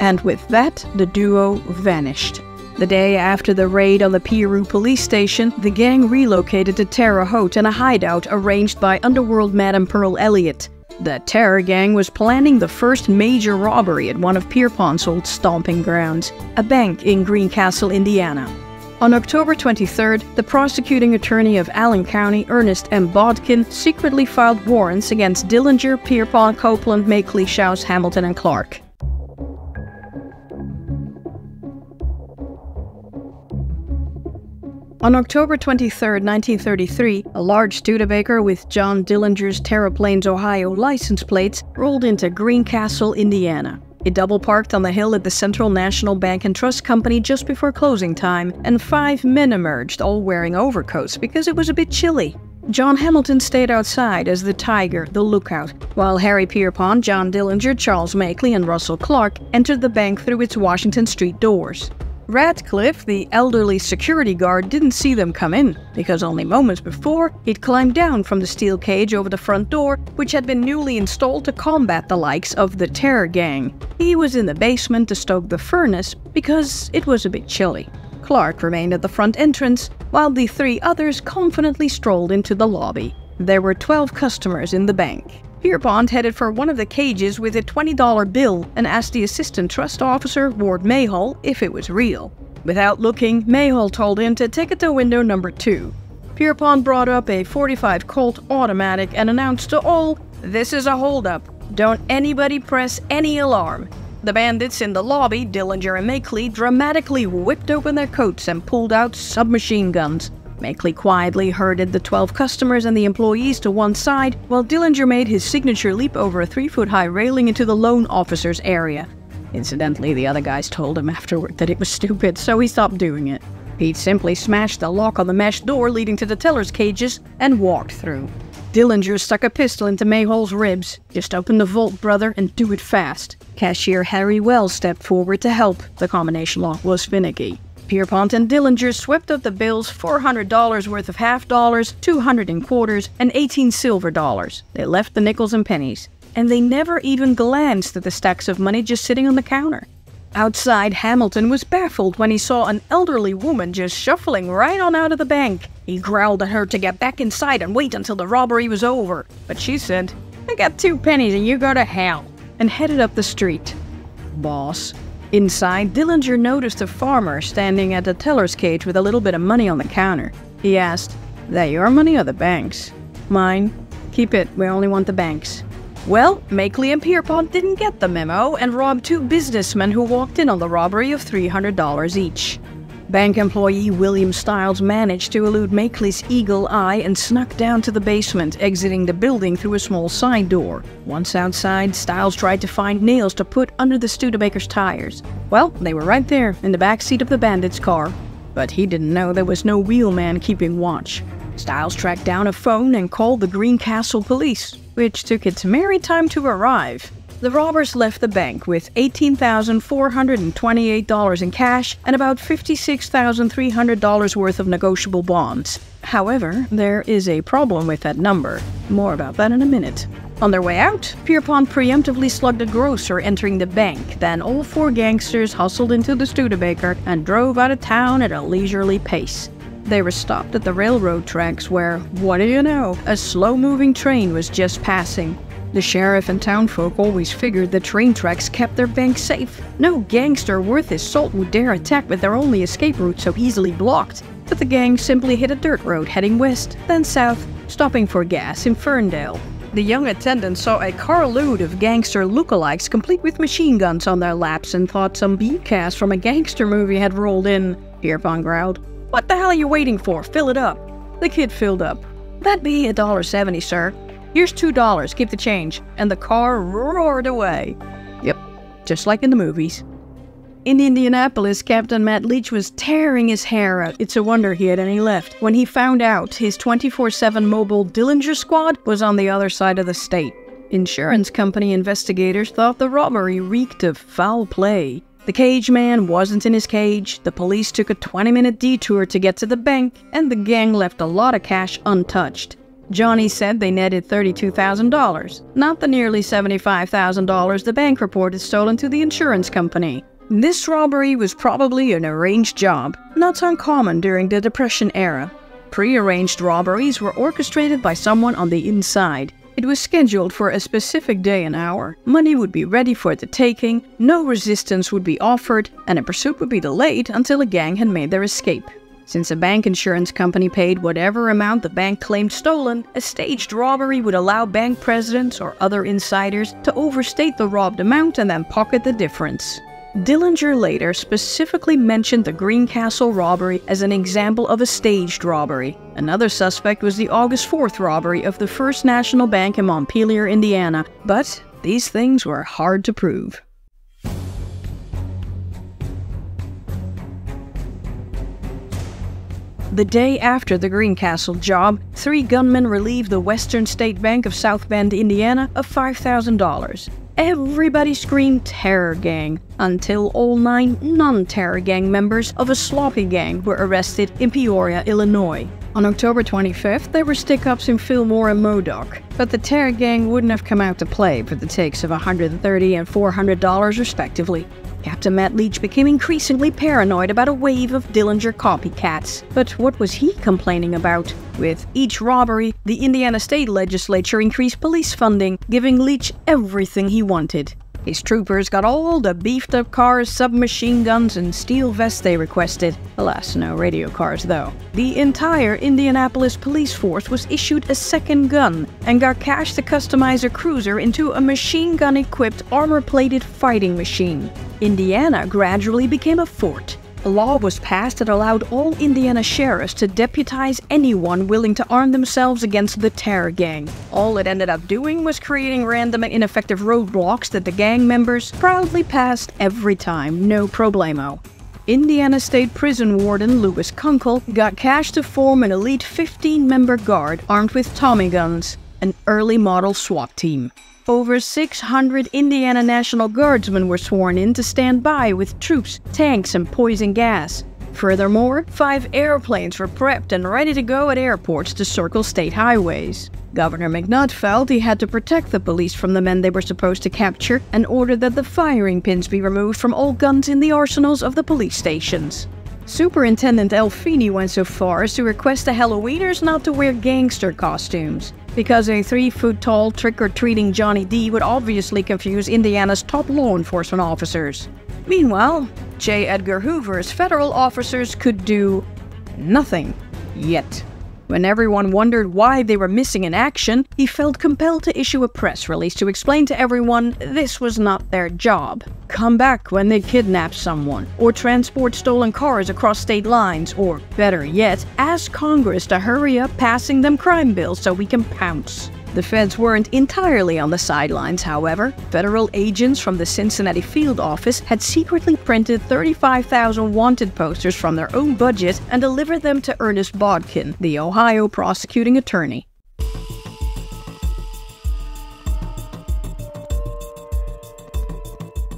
And with that, the duo vanished. The day after the raid on the Peru police station, the gang relocated to Terre Haute in a hideout arranged by underworld Madame Pearl Elliott. The terror gang was planning the first major robbery at one of Pierpont's old stomping grounds, a bank in Greencastle, Indiana. On October 23rd, the prosecuting attorney of Allen County, Ernest M. Bodkin, secretly filed warrants against Dillinger, Pierpont, Copeland, Makeley, Shouse, Hamilton, and Clark. On October 23, 1933, a large Studebaker with John Dillinger's Terraplanes, Ohio license plates rolled into Greencastle, Indiana. It double parked on the hill at the Central National Bank and Trust Company just before closing time, and five men emerged, all wearing overcoats because it was a bit chilly. John Hamilton stayed outside as the Tiger, the lookout, while Harry Pierpont, John Dillinger, Charles Makeley, and Russell Clark entered the bank through its Washington Street doors. Radcliffe, the elderly security guard, didn't see them come in, because only moments before, he'd climbed down from the steel cage over the front door, which had been newly installed to combat the likes of the Terror Gang. He was in the basement to stoke the furnace because it was a bit chilly. Clark remained at the front entrance, while the three others confidently strolled into the lobby. There were 12 customers in the bank. Pierpont headed for one of the cages with a $20 bill and asked the assistant trust officer, Ward Mayhall, if it was real. Without looking, Mayhall told him to take it to window number two. Pierpont brought up a 45 Colt automatic and announced to all, This is a holdup. Don't anybody press any alarm. The bandits in the lobby, Dillinger and Makeley, dramatically whipped open their coats and pulled out submachine guns. Makeley quietly herded the 12 customers and the employees to one side, while Dillinger made his signature leap over a three foot high railing into the loan officer's area. Incidentally, the other guys told him afterward that it was stupid, so he stopped doing it. Pete simply smashed the lock on the mesh door leading to the teller's cages and walked through. Dillinger stuck a pistol into Mayhall's ribs. Just open the vault, brother, and do it fast. Cashier Harry Wells stepped forward to help. The combination lock was finicky. Pierpont and Dillinger swept up the bills $400 worth of half dollars, 200 in quarters, and 18 silver dollars. They left the nickels and pennies. And they never even glanced at the stacks of money just sitting on the counter. Outside, Hamilton was baffled when he saw an elderly woman just shuffling right on out of the bank. He growled at her to get back inside and wait until the robbery was over. But she said, I got two pennies and you go to hell, and headed up the street. Boss, Inside, Dillinger noticed a farmer standing at the teller's cage with a little bit of money on the counter. He asked, That your money or the bank's? Mine. Keep it, we only want the bank's. Well, Makeley and Pierpont didn't get the memo and robbed two businessmen who walked in on the robbery of $300 each. Bank employee William Stiles managed to elude Makeley's eagle eye and snuck down to the basement, exiting the building through a small side door. Once outside, Stiles tried to find nails to put under the Studebaker's tires. Well, they were right there, in the back seat of the bandit's car. But he didn't know there was no wheelman keeping watch. Stiles tracked down a phone and called the Greencastle police, which took its merry time to arrive. The robbers left the bank with $18,428 in cash and about $56,300 worth of negotiable bonds. However, there is a problem with that number. More about that in a minute. On their way out, Pierpont preemptively slugged a grocer entering the bank. Then all four gangsters hustled into the Studebaker and drove out of town at a leisurely pace. They were stopped at the railroad tracks where, what do you know, a slow moving train was just passing. The sheriff and townfolk always figured the train tracks kept their bank safe. No gangster worth his salt would dare attack with their only escape route so easily blocked. But the gang simply hit a dirt road heading west, then south, stopping for gas in Ferndale. The young attendant saw a carload of gangster lookalikes complete with machine guns on their laps and thought some B-cast from a gangster movie had rolled in. Pierpont growled, What the hell are you waiting for? Fill it up. The kid filled up. That'd be a dollar seventy, sir. Here's $2, keep the change. And the car roared away. Yep, just like in the movies. In Indianapolis, Captain Matt Leach was tearing his hair out. It's a wonder he had any left. When he found out his 24 7 mobile Dillinger squad was on the other side of the state. Insurance company investigators thought the robbery reeked of foul play. The cage man wasn't in his cage, the police took a 20 minute detour to get to the bank, and the gang left a lot of cash untouched. Johnny said they netted $32,000, not the nearly $75,000 the bank reported stolen to the insurance company. This robbery was probably an arranged job, not uncommon during the Depression era. Pre-arranged robberies were orchestrated by someone on the inside. It was scheduled for a specific day and hour. Money would be ready for the taking, no resistance would be offered, and a pursuit would be delayed until a gang had made their escape. Since a bank insurance company paid whatever amount the bank claimed stolen, a staged robbery would allow bank presidents or other insiders to overstate the robbed amount and then pocket the difference. Dillinger later specifically mentioned the Greencastle robbery as an example of a staged robbery. Another suspect was the August 4th robbery of the First National Bank in Montpelier, Indiana, but these things were hard to prove. The day after the Greencastle job, three gunmen relieved the Western State Bank of South Bend, Indiana of $5,000. Everybody screamed terror gang until all nine non terror gang members of a sloppy gang were arrested in Peoria, Illinois. On October 25th, there were stick ups in Fillmore and Modoc, but the terror gang wouldn't have come out to play for the takes of 130 and $400 respectively. Captain Matt Leach became increasingly paranoid about a wave of Dillinger copycats. But what was he complaining about? With each robbery, the Indiana state legislature increased police funding, giving Leach everything he wanted. His troopers got all the beefed up cars, submachine guns, and steel vests they requested. Alas, no radio cars though. The entire Indianapolis police force was issued a second gun and got cash to customize a cruiser into a machine gun equipped armor plated fighting machine. Indiana gradually became a fort, a law was passed that allowed all Indiana sheriffs to deputize anyone willing to arm themselves against the terror gang. All it ended up doing was creating random and ineffective roadblocks that the gang members proudly passed every time, no problemo. Indiana State Prison Warden Louis Kunkel got cash to form an elite 15 member guard armed with Tommy guns, an early model SWAT team. Over 600 Indiana National Guardsmen were sworn in to stand by with troops, tanks, and poison gas. Furthermore, five airplanes were prepped and ready to go at airports to circle state highways. Governor McNutt felt he had to protect the police from the men they were supposed to capture and ordered that the firing pins be removed from all guns in the arsenals of the police stations. Superintendent Al Feeney went so far as to request the Halloweeners not to wear gangster costumes, because a three foot tall trick or treating Johnny D would obviously confuse Indiana's top law enforcement officers. Meanwhile, J. Edgar Hoover's federal officers could do nothing yet. When everyone wondered why they were missing in action, he felt compelled to issue a press release to explain to everyone this was not their job. Come back when they kidnap someone, or transport stolen cars across state lines, or better yet, ask Congress to hurry up passing them crime bills so we can pounce. The feds weren't entirely on the sidelines, however. Federal agents from the Cincinnati field office had secretly printed 35,000 wanted posters from their own budget and delivered them to Ernest Bodkin, the Ohio prosecuting attorney.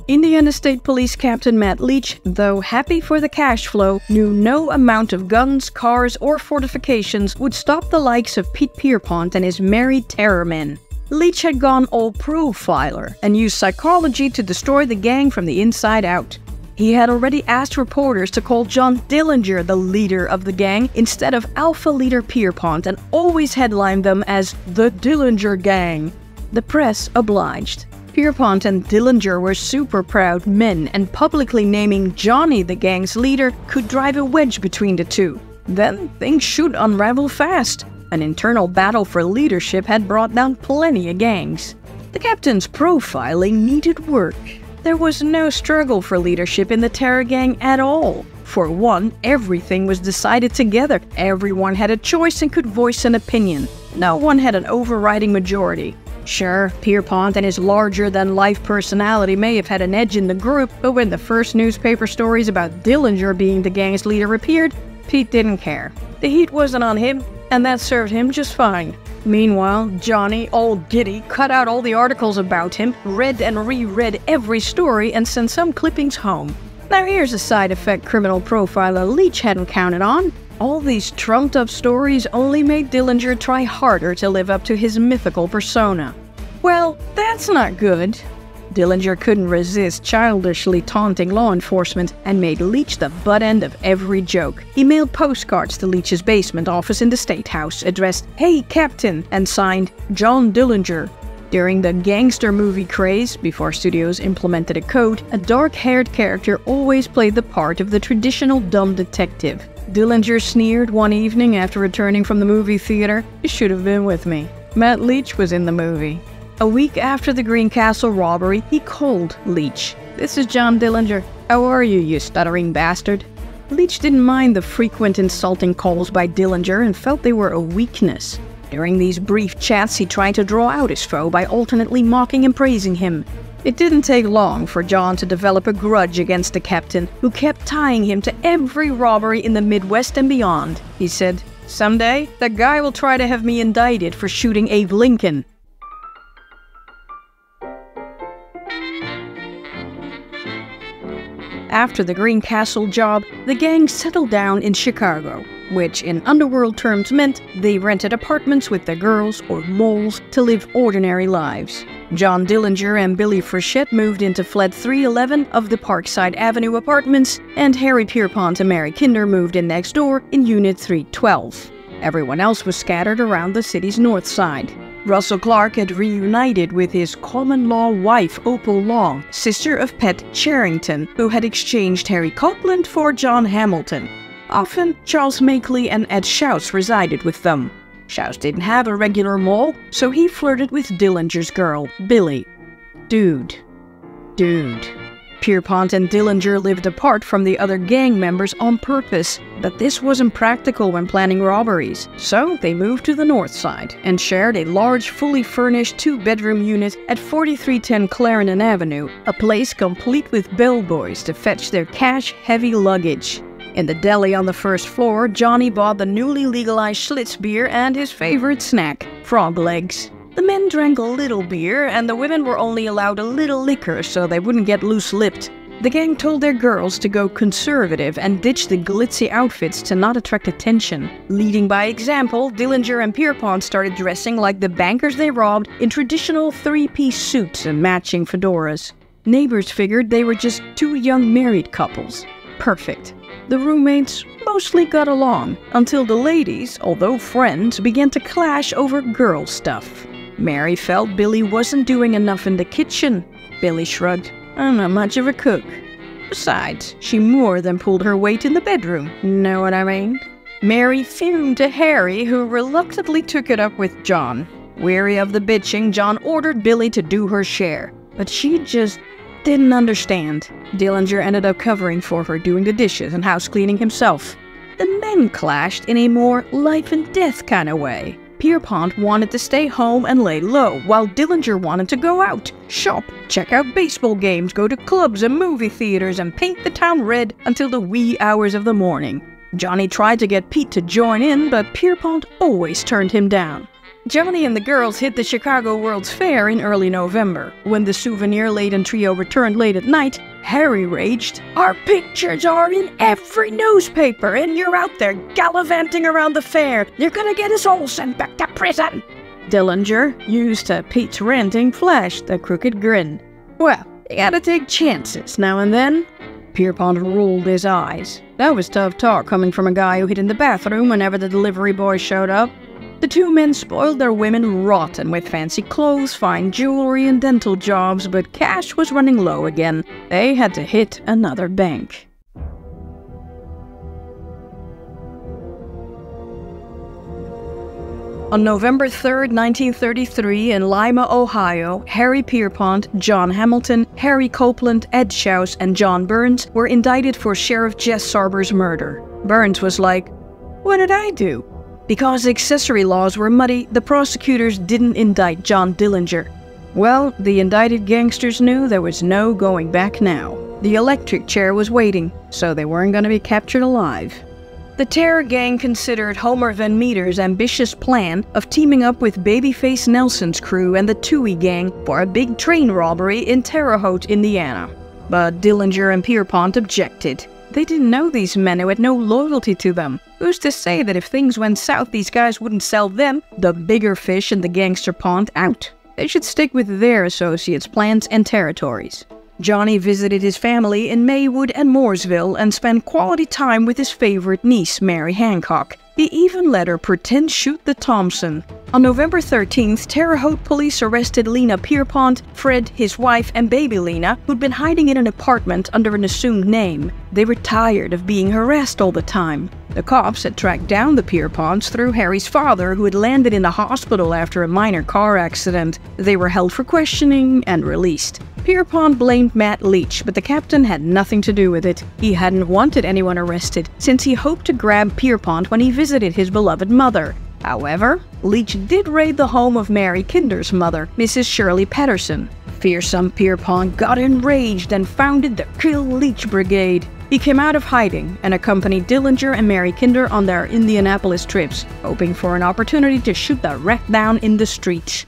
Indiana State Police Captain Matt Leach, though happy for the cash flow, knew no amount of guns, cars, or fortifications would stop the likes of Pete Pierpont and his merry terror men. Leach had gone all profiler and used psychology to destroy the gang from the inside out. He had already asked reporters to call John Dillinger the leader of the gang instead of Alpha Leader Pierpont and always headlined them as the Dillinger Gang. The press obliged. Pierpont and Dillinger were super proud men, and publicly naming Johnny the gang's leader could drive a wedge between the two. Then things should unravel fast. An internal battle for leadership had brought down plenty of gangs. The captain's profiling needed work. There was no struggle for leadership in the Terror Gang at all. For one, everything was decided together. Everyone had a choice and could voice an opinion. No one had an overriding majority. Sure, Pierpont and his larger than life personality may have had an edge in the group, but when the first newspaper stories about Dillinger being the gang's leader appeared, Pete didn't care. The heat wasn't on him, and that served him just fine. Meanwhile, Johnny, all giddy, cut out all the articles about him, read and reread every story, and sent some clippings home. Now here's a side effect criminal profiler Leach hadn't counted on. All these trumped up stories only made Dillinger try harder to live up to his mythical persona. Well, that's not good. Dillinger couldn't resist childishly taunting law enforcement and made Leach the butt end of every joke. He mailed postcards to Leach's basement office in the State House addressed Hey Captain and signed John Dillinger. During the gangster movie craze, before studios implemented a code, a dark haired character always played the part of the traditional dumb detective. Dillinger sneered one evening after returning from the movie theater, You should have been with me. Matt Leach was in the movie. A week after the Greencastle robbery, he called Leach. This is John Dillinger. How are you, you stuttering bastard? Leach didn't mind the frequent insulting calls by Dillinger and felt they were a weakness. During these brief chats, he tried to draw out his foe by alternately mocking and praising him. It didn't take long for John to develop a grudge against the captain, who kept tying him to every robbery in the Midwest and beyond. He said, Someday, that guy will try to have me indicted for shooting Abe Lincoln. After the Greencastle job, the gang settled down in Chicago, which in underworld terms meant they rented apartments with the girls or moles to live ordinary lives. John Dillinger and Billie Frechette moved into Flat 311 of the Parkside Avenue apartments, and Harry Pierpont and Mary Kinder moved in next door in Unit 312. Everyone else was scattered around the city's north side. Russell Clark had reunited with his common law wife, Opal Long, sister of Pat Cherrington, who had exchanged Harry Copeland for John Hamilton. Often, Charles Makeley and Ed Shouse resided with them. Shouse didn't have a regular mole, so he flirted with Dillinger's girl, Billie. Dude. Dude. Pierpont and Dillinger lived apart from the other gang members on purpose, but this wasn't practical when planning robberies, so they moved to the north side and shared a large, fully furnished two bedroom unit at 4310 Clarendon Avenue, a place complete with bellboys to fetch their cash heavy luggage. In the deli on the first floor, Johnny bought the newly legalized Schlitz beer and his favorite snack, frog legs. The men drank a little beer, and the women were only allowed a little liquor so they wouldn't get loose lipped. The gang told their girls to go conservative and ditch the glitzy outfits to not attract attention. Leading by example, Dillinger and Pierpont started dressing like the bankers they robbed in traditional three piece suits and matching fedoras. Neighbors figured they were just two young married couples. Perfect. The roommates mostly got along until the ladies, although friends, began to clash over girl stuff. Mary felt Billie wasn't doing enough in the kitchen. Billie shrugged. I'm not much of a cook. Besides, she more than pulled her weight in the bedroom. Know what I mean? Mary fumed to Harry, who reluctantly took it up with John. Weary of the bitching, John ordered Billie to do her share. But she just didn't understand. Dillinger ended up covering for her, doing the dishes and house cleaning himself. The men clashed in a more life and death kind of way. Pierpont wanted to stay home and lay low, while Dillinger wanted to go out, shop, check out baseball games, go to clubs and movie theaters, and paint the town red until the wee hours of the morning. Johnny tried to get Pete to join in, but Pierpont always turned him down. Johnny and the girls hit the Chicago World's Fair in early November. When the souvenir laden trio returned late at night, Harry raged, Our pictures are in every newspaper, and you're out there gallivanting around the fair. You're gonna get us all sent back to prison. Dillinger, used to Pete's ranting, flashed a crooked grin. Well, you gotta take chances now and then. Pierpont rolled his eyes. That was tough talk coming from a guy who hid in the bathroom whenever the delivery boy showed up. The two men spoiled their women rotten with fancy clothes, fine jewelry, and dental jobs, but cash was running low again. They had to hit another bank. On November 3, 1933, in Lima, Ohio, Harry Pierpont, John Hamilton, Harry Copeland, Ed Shouse, and John Burns were indicted for Sheriff Jess Sarber's murder. Burns was like, What did I do? Because accessory laws were muddy, the prosecutors didn't indict John Dillinger. Well, the indicted gangsters knew there was no going back now. The electric chair was waiting, so they weren't going to be captured alive. The Terror Gang considered Homer Van Meter's ambitious plan of teaming up with Babyface Nelson's crew and the Touhy Gang for a big train robbery in Terre Haute, Indiana. But Dillinger and Pierpont objected. They didn't know these men who had no loyalty to them. Who's to say that if things went south, these guys wouldn't sell them, the bigger fish in the gangster pond, out? They should stick with their associates' plans and territories. Johnny visited his family in Maywood and Mooresville and spent quality time with his favorite niece, Mary Hancock. He even let her pretend shoot the Thompson. On November 13th, Terre Haute police arrested Lena Pierpont, Fred, his wife, and baby Lena, who'd been hiding in an apartment under an assumed name. They were tired of being harassed all the time. The cops had tracked down the Pierponts through Harry's father, who had landed in the hospital after a minor car accident. They were held for questioning and released. Pierpont blamed Matt Leach, but the captain had nothing to do with it. He hadn't wanted anyone arrested, since he hoped to grab Pierpont when he visited his beloved mother. However, Leach did raid the home of Mary Kinder's mother, Mrs. Shirley Patterson. Fearsome Pierpont got enraged and founded the Kill Leach Brigade. He came out of hiding and accompanied Dillinger and Mary Kinder on their Indianapolis trips, hoping for an opportunity to shoot the wreck down in the streets.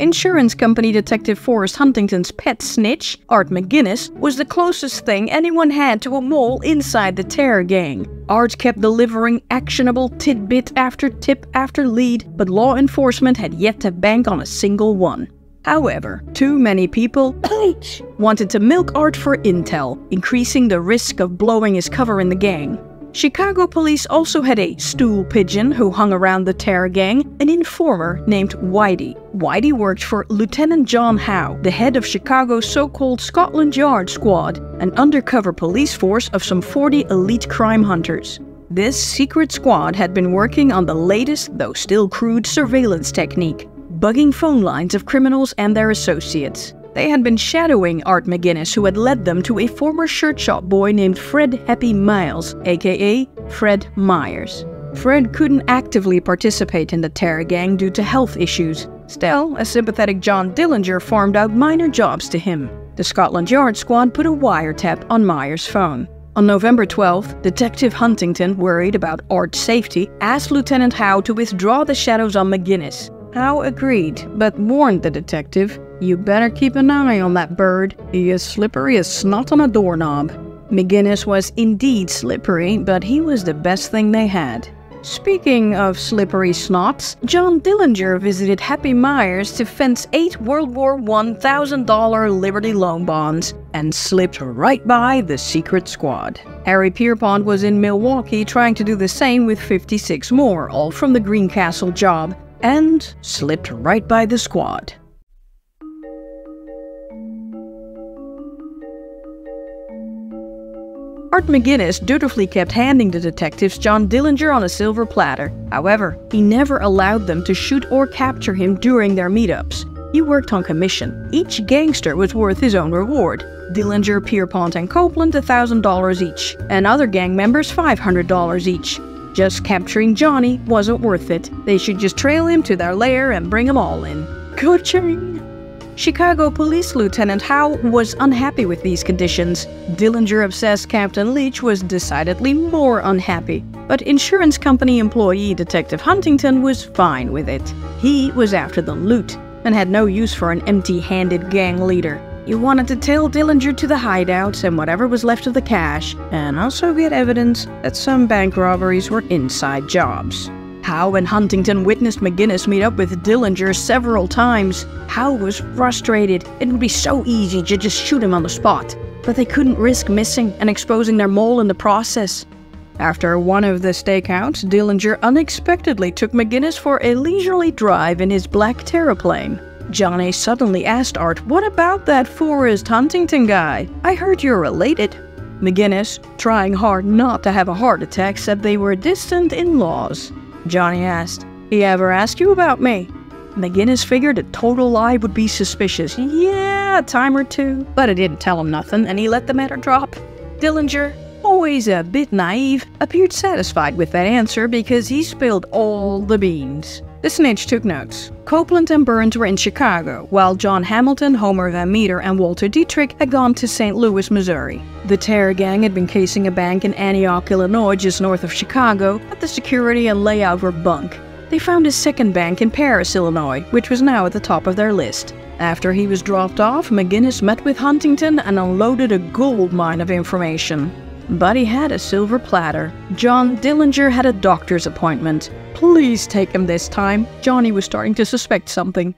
Insurance company detective Forrest Huntington's pet snitch, Art McGinnis, was the closest thing anyone had to a mole inside the terror gang. Art kept delivering actionable tidbit after tip after lead, but law enforcement had yet to bank on a single one. However, too many people wanted to milk Art for intel, increasing the risk of blowing his cover in the gang. Chicago police also had a stool pigeon who hung around the terror gang, an informer named Whitey. Whitey worked for Lieutenant John Howe, the head of Chicago's so-called Scotland Yard Squad, an undercover police force of some 40 elite crime hunters. This secret squad had been working on the latest, though still crude, surveillance technique, bugging phone lines of criminals and their associates. They had been shadowing Art McGinnis, who had led them to a former shirt shop boy named Fred Happy Miles, aka Fred Myers. Fred couldn't actively participate in the terror gang due to health issues. Still, a sympathetic John Dillinger farmed out minor jobs to him. The Scotland Yard squad put a wiretap on Myers' phone. On November 12th, Detective Huntington, worried about Art's safety, asked Lieutenant Howe to withdraw the shadows on McGinnis. Howe agreed, but warned the detective, You better keep an eye on that bird. He is slippery as snot on a doorknob. McGinnis was indeed slippery, but he was the best thing they had. Speaking of slippery snots, John Dillinger visited Happy Myers to fence eight World War I thousand dollar Liberty loan bonds and slipped right by the secret squad. Harry Pierpont was in Milwaukee trying to do the same with 56 more, all from the Greencastle job, and slipped right by the squad. Art McGinnis dutifully kept handing the detectives John Dillinger on a silver platter. However, he never allowed them to shoot or capture him during their meetups. He worked on commission. Each gangster was worth his own reward. Dillinger, Pierpont, and Copeland $1,000 each, and other gang members $500 each. Just capturing Johnny wasn't worth it. They should just trail him to their lair and bring them all in. Coaching! Chicago Police Lieutenant Howe was unhappy with these conditions. Dillinger obsessed Captain Leach was decidedly more unhappy. But insurance company employee Detective Huntington was fine with it. He was after the loot and had no use for an empty-handed gang leader. You wanted to tail Dillinger to the hideouts and whatever was left of the cash, and also get evidence that some bank robberies were inside jobs. Howe and Huntington witnessed McGinnis meet up with Dillinger several times. Howe was frustrated. It would be so easy to just shoot him on the spot, but they couldn't risk missing and exposing their mole in the process. After one of the stakeouts, Dillinger unexpectedly took McGinnis for a leisurely drive in his black terraplane. Johnny suddenly asked Art, What about that Forrest Huntington guy? I heard you're related. McGinnis, trying hard not to have a heart attack, said they were distant in laws. Johnny asked, He ever ask you about me? McGinnis figured a total lie would be suspicious. Yeah, a time or two. But I didn't tell him nothing, and he let the matter drop. Dillinger, always a bit naive, appeared satisfied with that answer because he spilled all the beans. The snitch took notes. Copeland and Burns were in Chicago, while John Hamilton, Homer Van Meter, and Walter Dietrich had gone to St. Louis, Missouri. The terror gang had been casing a bank in Antioch, Illinois, just north of Chicago, but the security and layout were bunk. They found a second bank in Paris, Illinois, which was now at the top of their list. After he was dropped off, McGinnis met with Huntington and unloaded a gold mine of information. But he had a silver platter. John Dillinger had a doctor's appointment. Please take him this time. Johnny was starting to suspect something.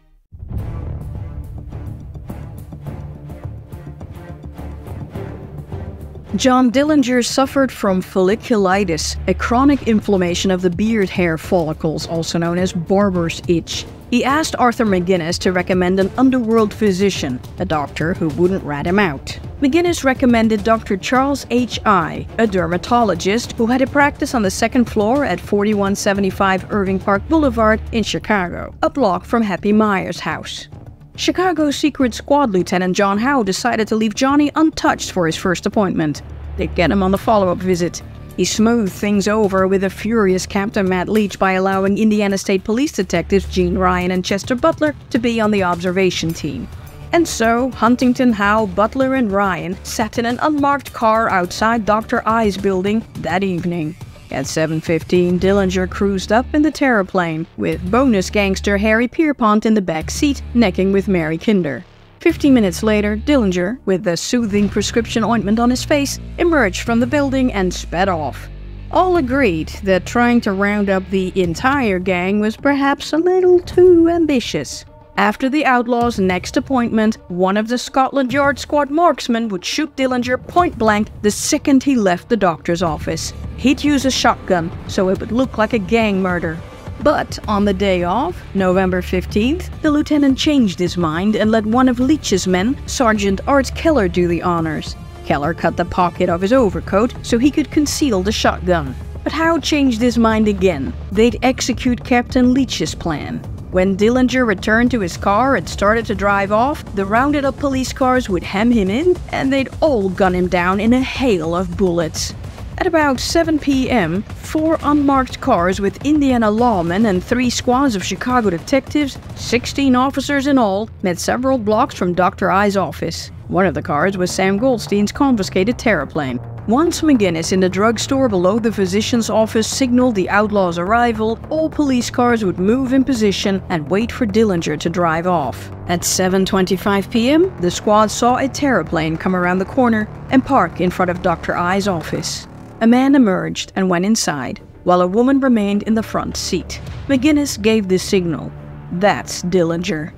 John Dillinger suffered from folliculitis, a chronic inflammation of the beard hair follicles, also known as barber's itch. He asked Arthur McGinnis to recommend an underworld physician, a doctor who wouldn't rat him out. McGinnis recommended Dr. Charles H. Eye., a dermatologist who had a practice on the second floor at 4175 Irving Park Boulevard in Chicago, a block from Happy Meyer's house. Chicago Secret Squad Lieutenant John Howe decided to leave Johnny untouched for his first appointment. They'd get him on the follow up visit. He smoothed things over with a furious Captain Matt Leach by allowing Indiana State Police detectives Gene Ryan and Chester Butler to be on the observation team. And so, Huntington, Howe, Butler, and Ryan sat in an unmarked car outside Dr. Eye's building that evening. At 7.15, Dillinger cruised up in the terraplane, with bonus gangster Harry Pierpont in the back seat, necking with Mary Kinder. Fifteen minutes later, Dillinger, with the soothing prescription ointment on his face, emerged from the building and sped off. All agreed that trying to round up the entire gang was perhaps a little too ambitious. After the outlaw's next appointment, one of the Scotland Yard squad marksmen would shoot Dillinger point blank the second he left the doctor's office. He'd use a shotgun, so it would look like a gang murder. But on the day off, November 15th, the lieutenant changed his mind and let one of Leach's men, Sergeant Art Keller, do the honors. Keller cut the pocket of his overcoat so he could conceal the shotgun. But Howe changed his mind again. They'd execute Captain Leach's plan. When Dillinger returned to his car and started to drive off, the rounded up police cars would hem him in and they'd all gun him down in a hail of bullets. At about 7 p.m., four unmarked cars with Indiana lawmen and three squads of Chicago detectives, 16 officers in all, met several blocks from Dr. Eye's office. One of the cars was Sam Goldstein's confiscated terraplane. Once McGinnis in the drugstore below the physician's office signaled the outlaw's arrival, all police cars would move in position and wait for Dillinger to drive off. At 7.25 p.m., the squad saw a terraplane come around the corner and park in front of Dr. Eye's office. A man emerged and went inside, while a woman remained in the front seat. McGinnis gave the signal. That's Dillinger.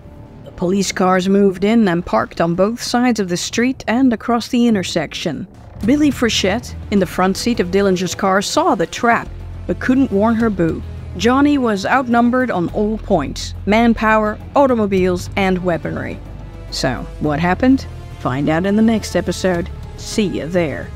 The police cars moved in and parked on both sides of the street and across the intersection. Billie Frechette, in the front seat of Dillinger's car, saw the trap, but couldn't warn her boo. Johnny was outnumbered on all points manpower, automobiles, and weaponry. So, what happened? Find out in the next episode. See you there.